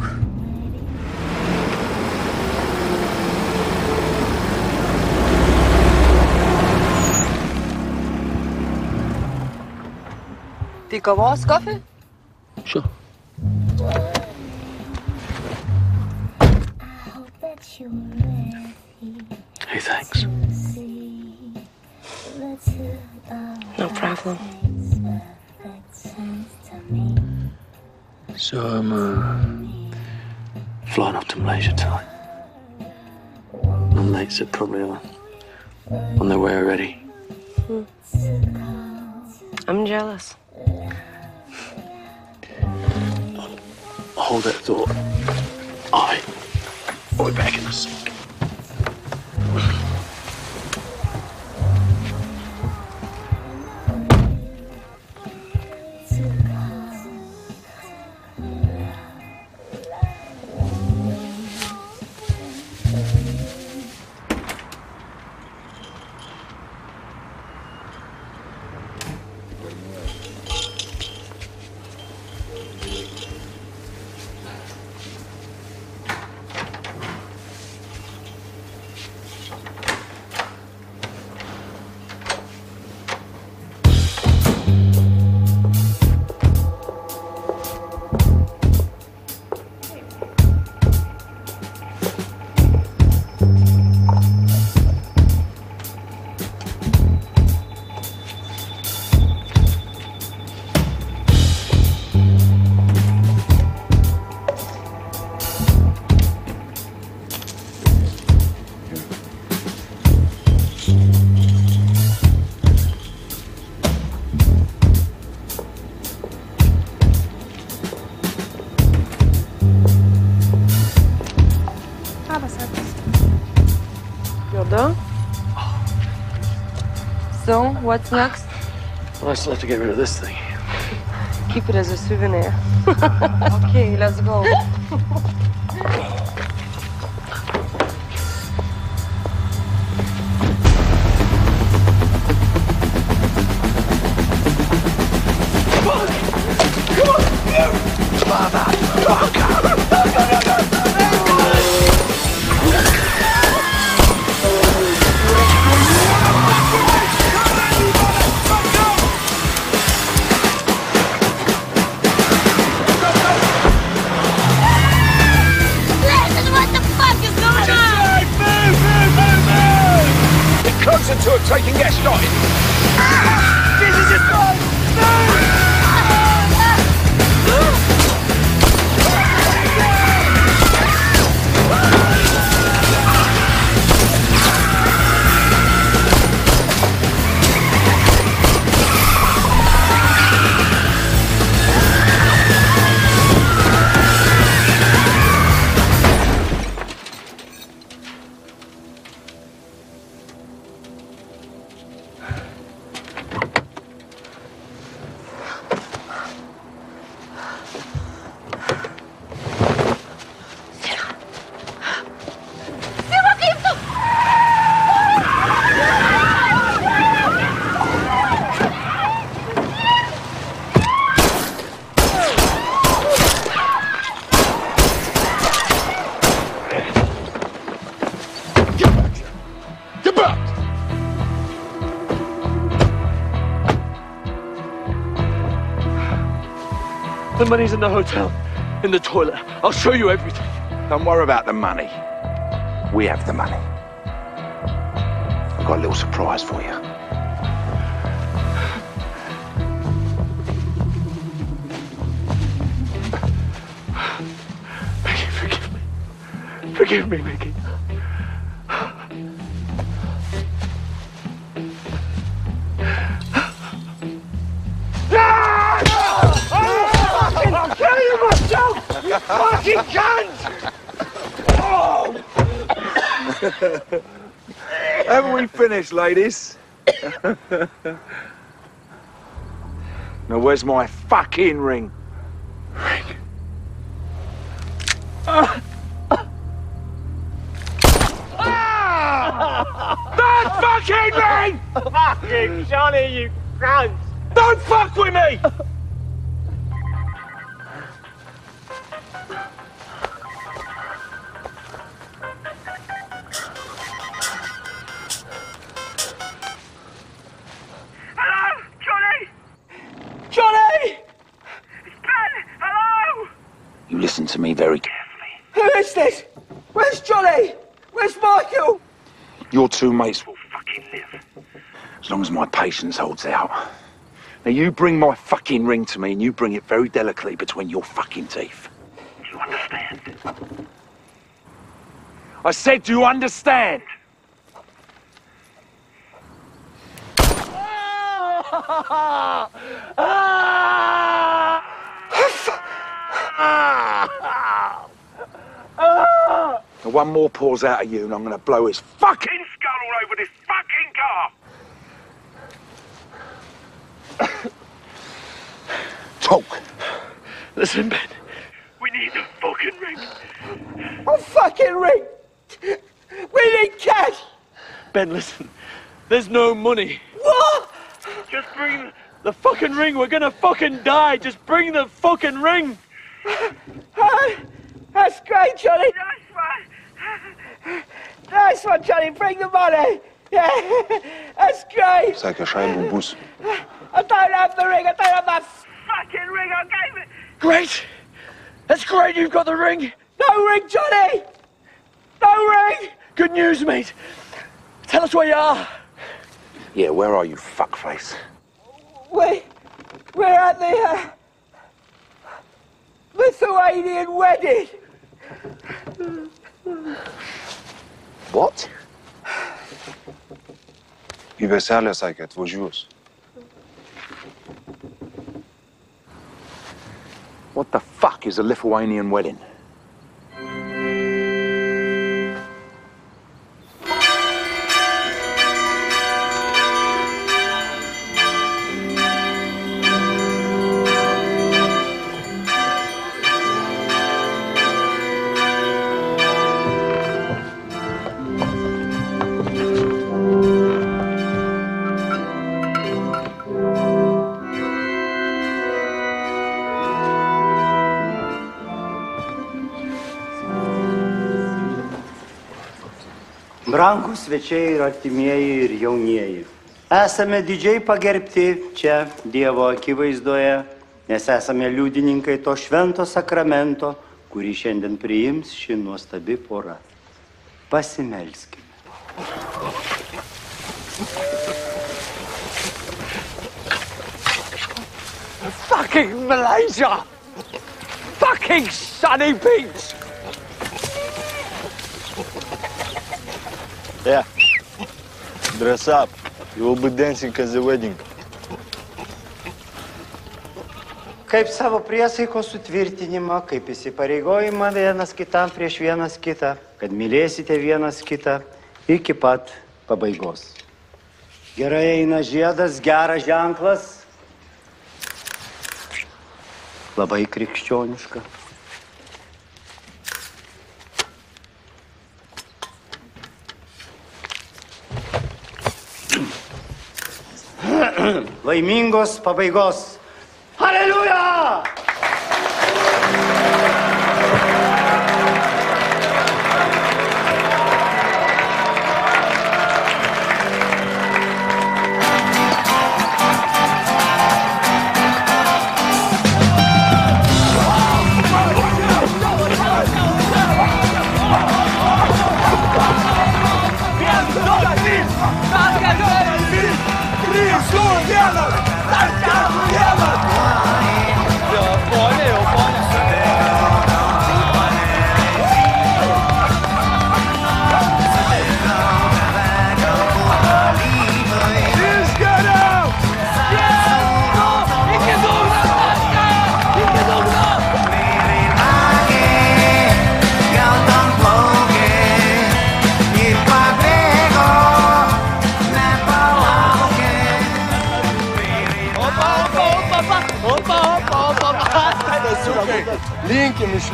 Tai kavos, kofė? Sure. Hey, thanks. No problem. So I'm uh, flying off to Malaysia tonight. My mates are probably on, on their way already. I'm jealous. Hold that thought. I will be back in a sec. What's next? Well, I still have to get rid of this thing. Keep it as a souvenir. okay, let's go. The money's in the hotel, in the toilet. I'll show you everything. Don't worry about the money. We have the money. I've got a little surprise for you. Mickey, forgive me. Forgive me, Mickey. Fucking cunt! Oh! Haven't we finished, ladies? now, where's my fucking ring? Ring That fucking ring! Fucking Johnny, you cunt! Don't fuck with me! You listen to me very carefully. Who is this? Where's Johnny? Where's Michael? Your two mates will fucking live. As long as my patience holds out. Now, you bring my fucking ring to me and you bring it very delicately between your fucking teeth. Do you understand? I said, do you understand? Ah! Ah! Now, one more pours out of you and I'm gonna blow his fucking skull all over this fucking car! Talk. Listen, Ben. We need the fucking ring. A fucking ring! We need cash! Ben, listen. There's no money. What? Just bring the fucking ring. We're gonna fucking die. Just bring the fucking ring. Huh? That's great, Johnny. Nice one. Nice one, Johnny. Bring the money. Yeah, that's great. Sag ja Scheiben Bus. I don't have the ring. I don't have that fucking ring. I gave it. Great. That's great. You've got the ring. No ring, Johnny. No ring. Good news, mate. Tell us where you are. Yeah, where are you, fuckface? We, we're at the uh, Lithuanian wedding. What? Į veselę sakė atvažiuos. What the fuck is a Lithuanian wedding? Brangus svečiai ir artimieji ir jaunieji. Esame didžiai pagerbti čia Dievo akivaizdoje, nes esame liudininkai to švento sakramento, kurį šiandien priims ši nuostabi pora. Pasimelskime. Fucking Malaysia! Fucking sunny beach! Yeah. Dress up. You will be dancing at the wedding. Kaip savo priesaikos sutvirtinimą, kaip įsipareigojimą vienas kitam prieš vienas kitą, kad mylėsite vienas kitą iki pat pabaigos. Gerai eina žiedas, geras ženklas. Labai krikščioniška. Laimingos pabaigos. Aleliuja!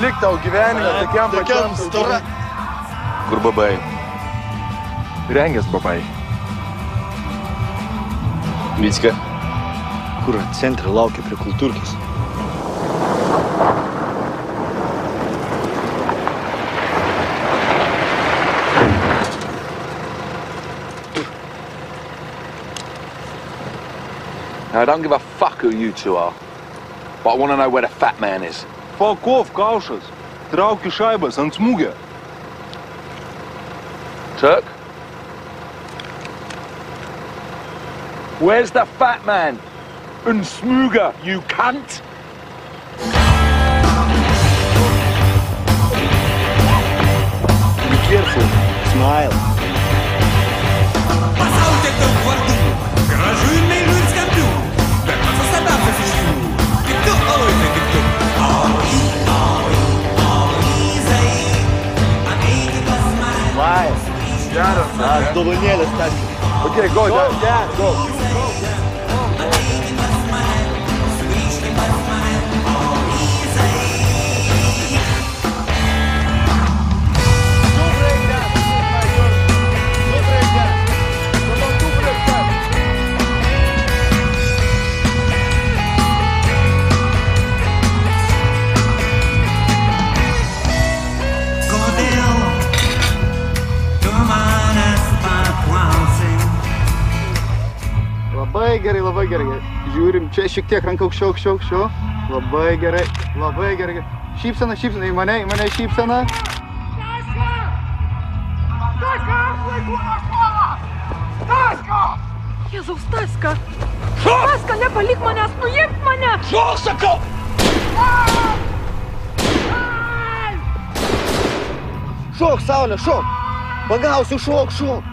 Linkim išlikti tau gyvenime, tokiam pačiam stora. Kur babai? Rengęs babai. Vicka, kur centre laukia prie kultūrkės? Now, I don't give a fuck who you two are, but I want to know where the fat man is. Fuck off, kaušas. Traukiu šaibas ant smūgio. Turk? Where's the fat man? And Smooger, you cunt! Be careful. Smile. Geras. Aš dovanėlės tas. Okay, go, Go, Dad. Dad, go. Labai gerai, labai gerai. Žiūrim, čia šiek tiek ranka aukščiau, aukščiau, aukščiau. Labai gerai, labai gerai. Šypsena, šypsena, į mane, į mane šypsena. Jėzaus Taska! Taska, nepalik manęs, nuimk mane! Šok, sakau! Šok, Saulė, šok. Pagausiu, šok, šok.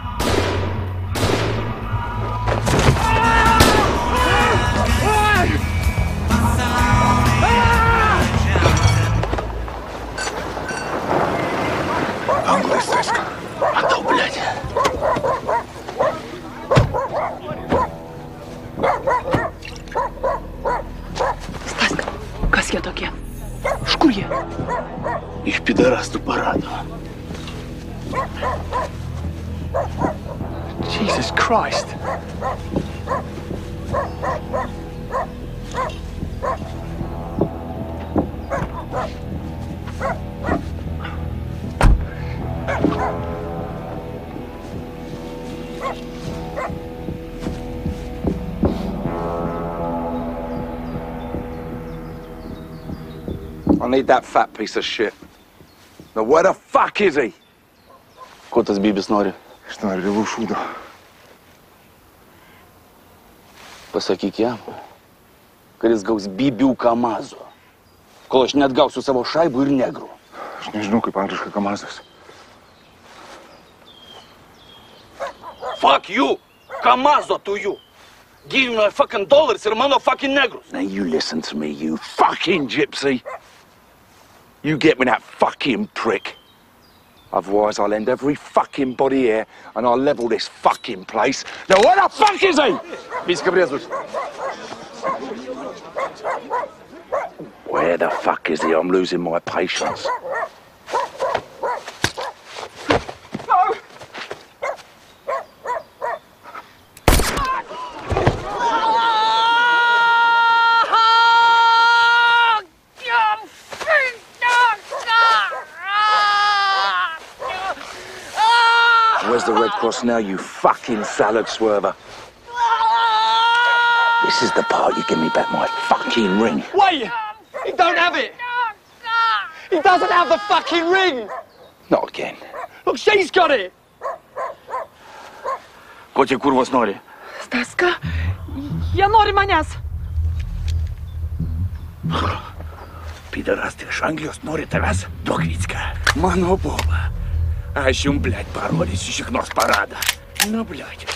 That fat piece of shit. Now, where the fuck is he? Ko tas bybis nori? Jis nori dėl šūdo. Pasakyk jam, kad jis gaus bybių kamazo. Kol aš net gausiu savo šaibų ir negrų. Aš nežinau, kaip angliškai kamazas. Fuck you! Kamazo to you! Give me my fucking dollars ir mano fucking negrus. Now, you listen to me, you fucking gypsy. You get me that fucking prick. Otherwise, I'll end every fucking body here and I'll level this fucking place. Now, where the fuck is he? Where the fuck is he? I'm losing my patience. Where's the Red Cross now, you fucking salad swerver? This is the part you give me back my fucking ring. Wait! He don't have it! He doesn't have the fucking ring! Not again. Look, she's got it! Ko tie kurvos nori? Staska, jie nori manęs. Pidaras tai iš Anglijos nori tavęs? Duok Vycką. Mano boba. А ощущать, блядь, породищих нос парада. Ну, блядь.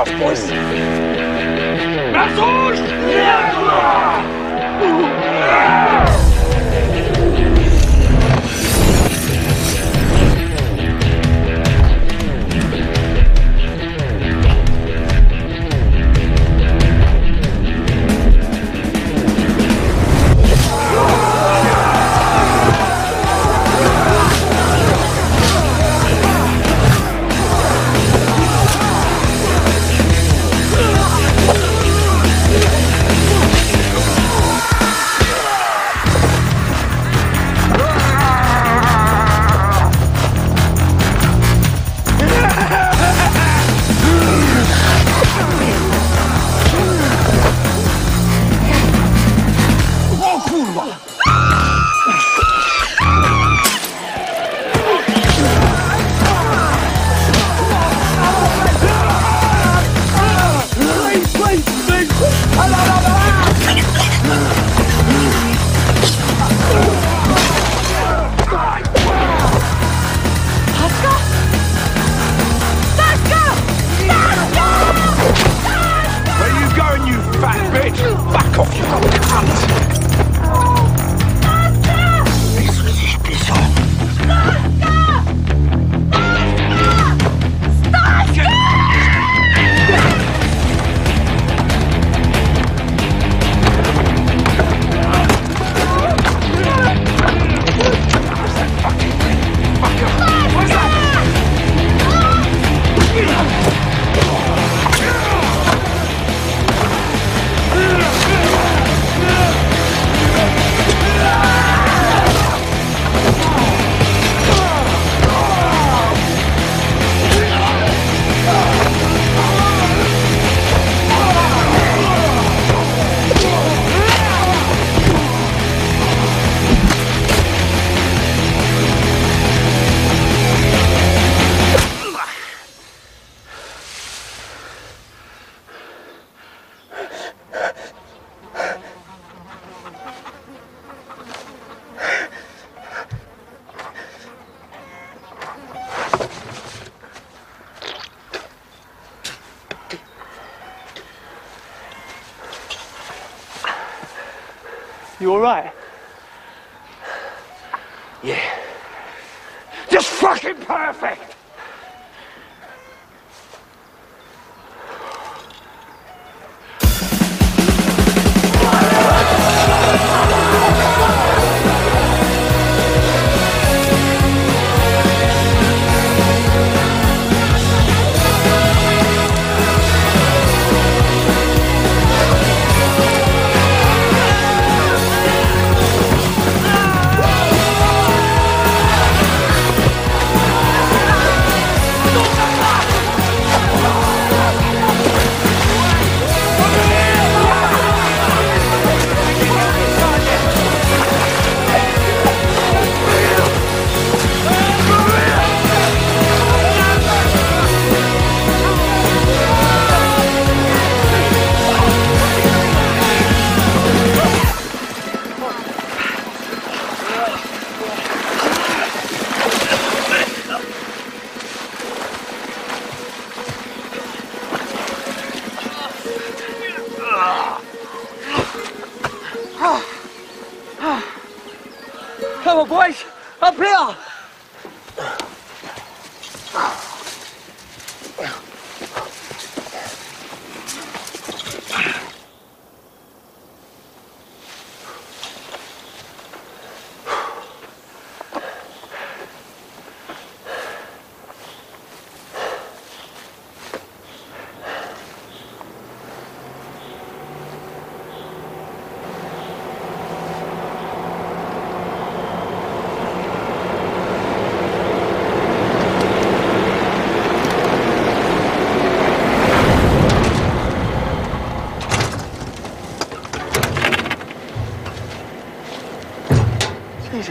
Off, boys.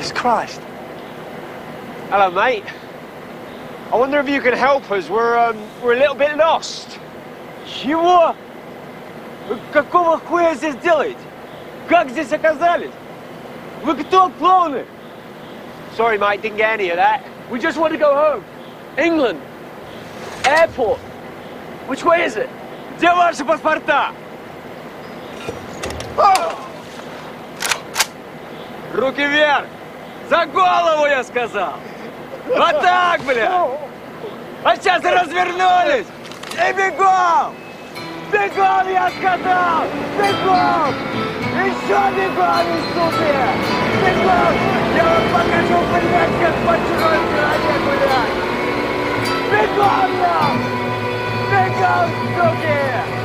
Jesus Christ. Hello, mate. I wonder if you can help us. We're, um, we're a little bit lost. Чего? Какого хуя здесь делаете? Как здесь оказались? Вы кто, клоуны? Sorry, mate, didn't get any of that. We just want to go home. England. Airport. Which way is it? Где ваши паспорта? Руки вверх! За голову, я сказал! Вот так, бля! А сейчас развернулись! И бегом! Бегом, я сказал! Бегом! Еще бегом, и суки! Бегом! Я вам покажу, блядь, как по чужой стране гулять! Бегом, я! Бегом, суки!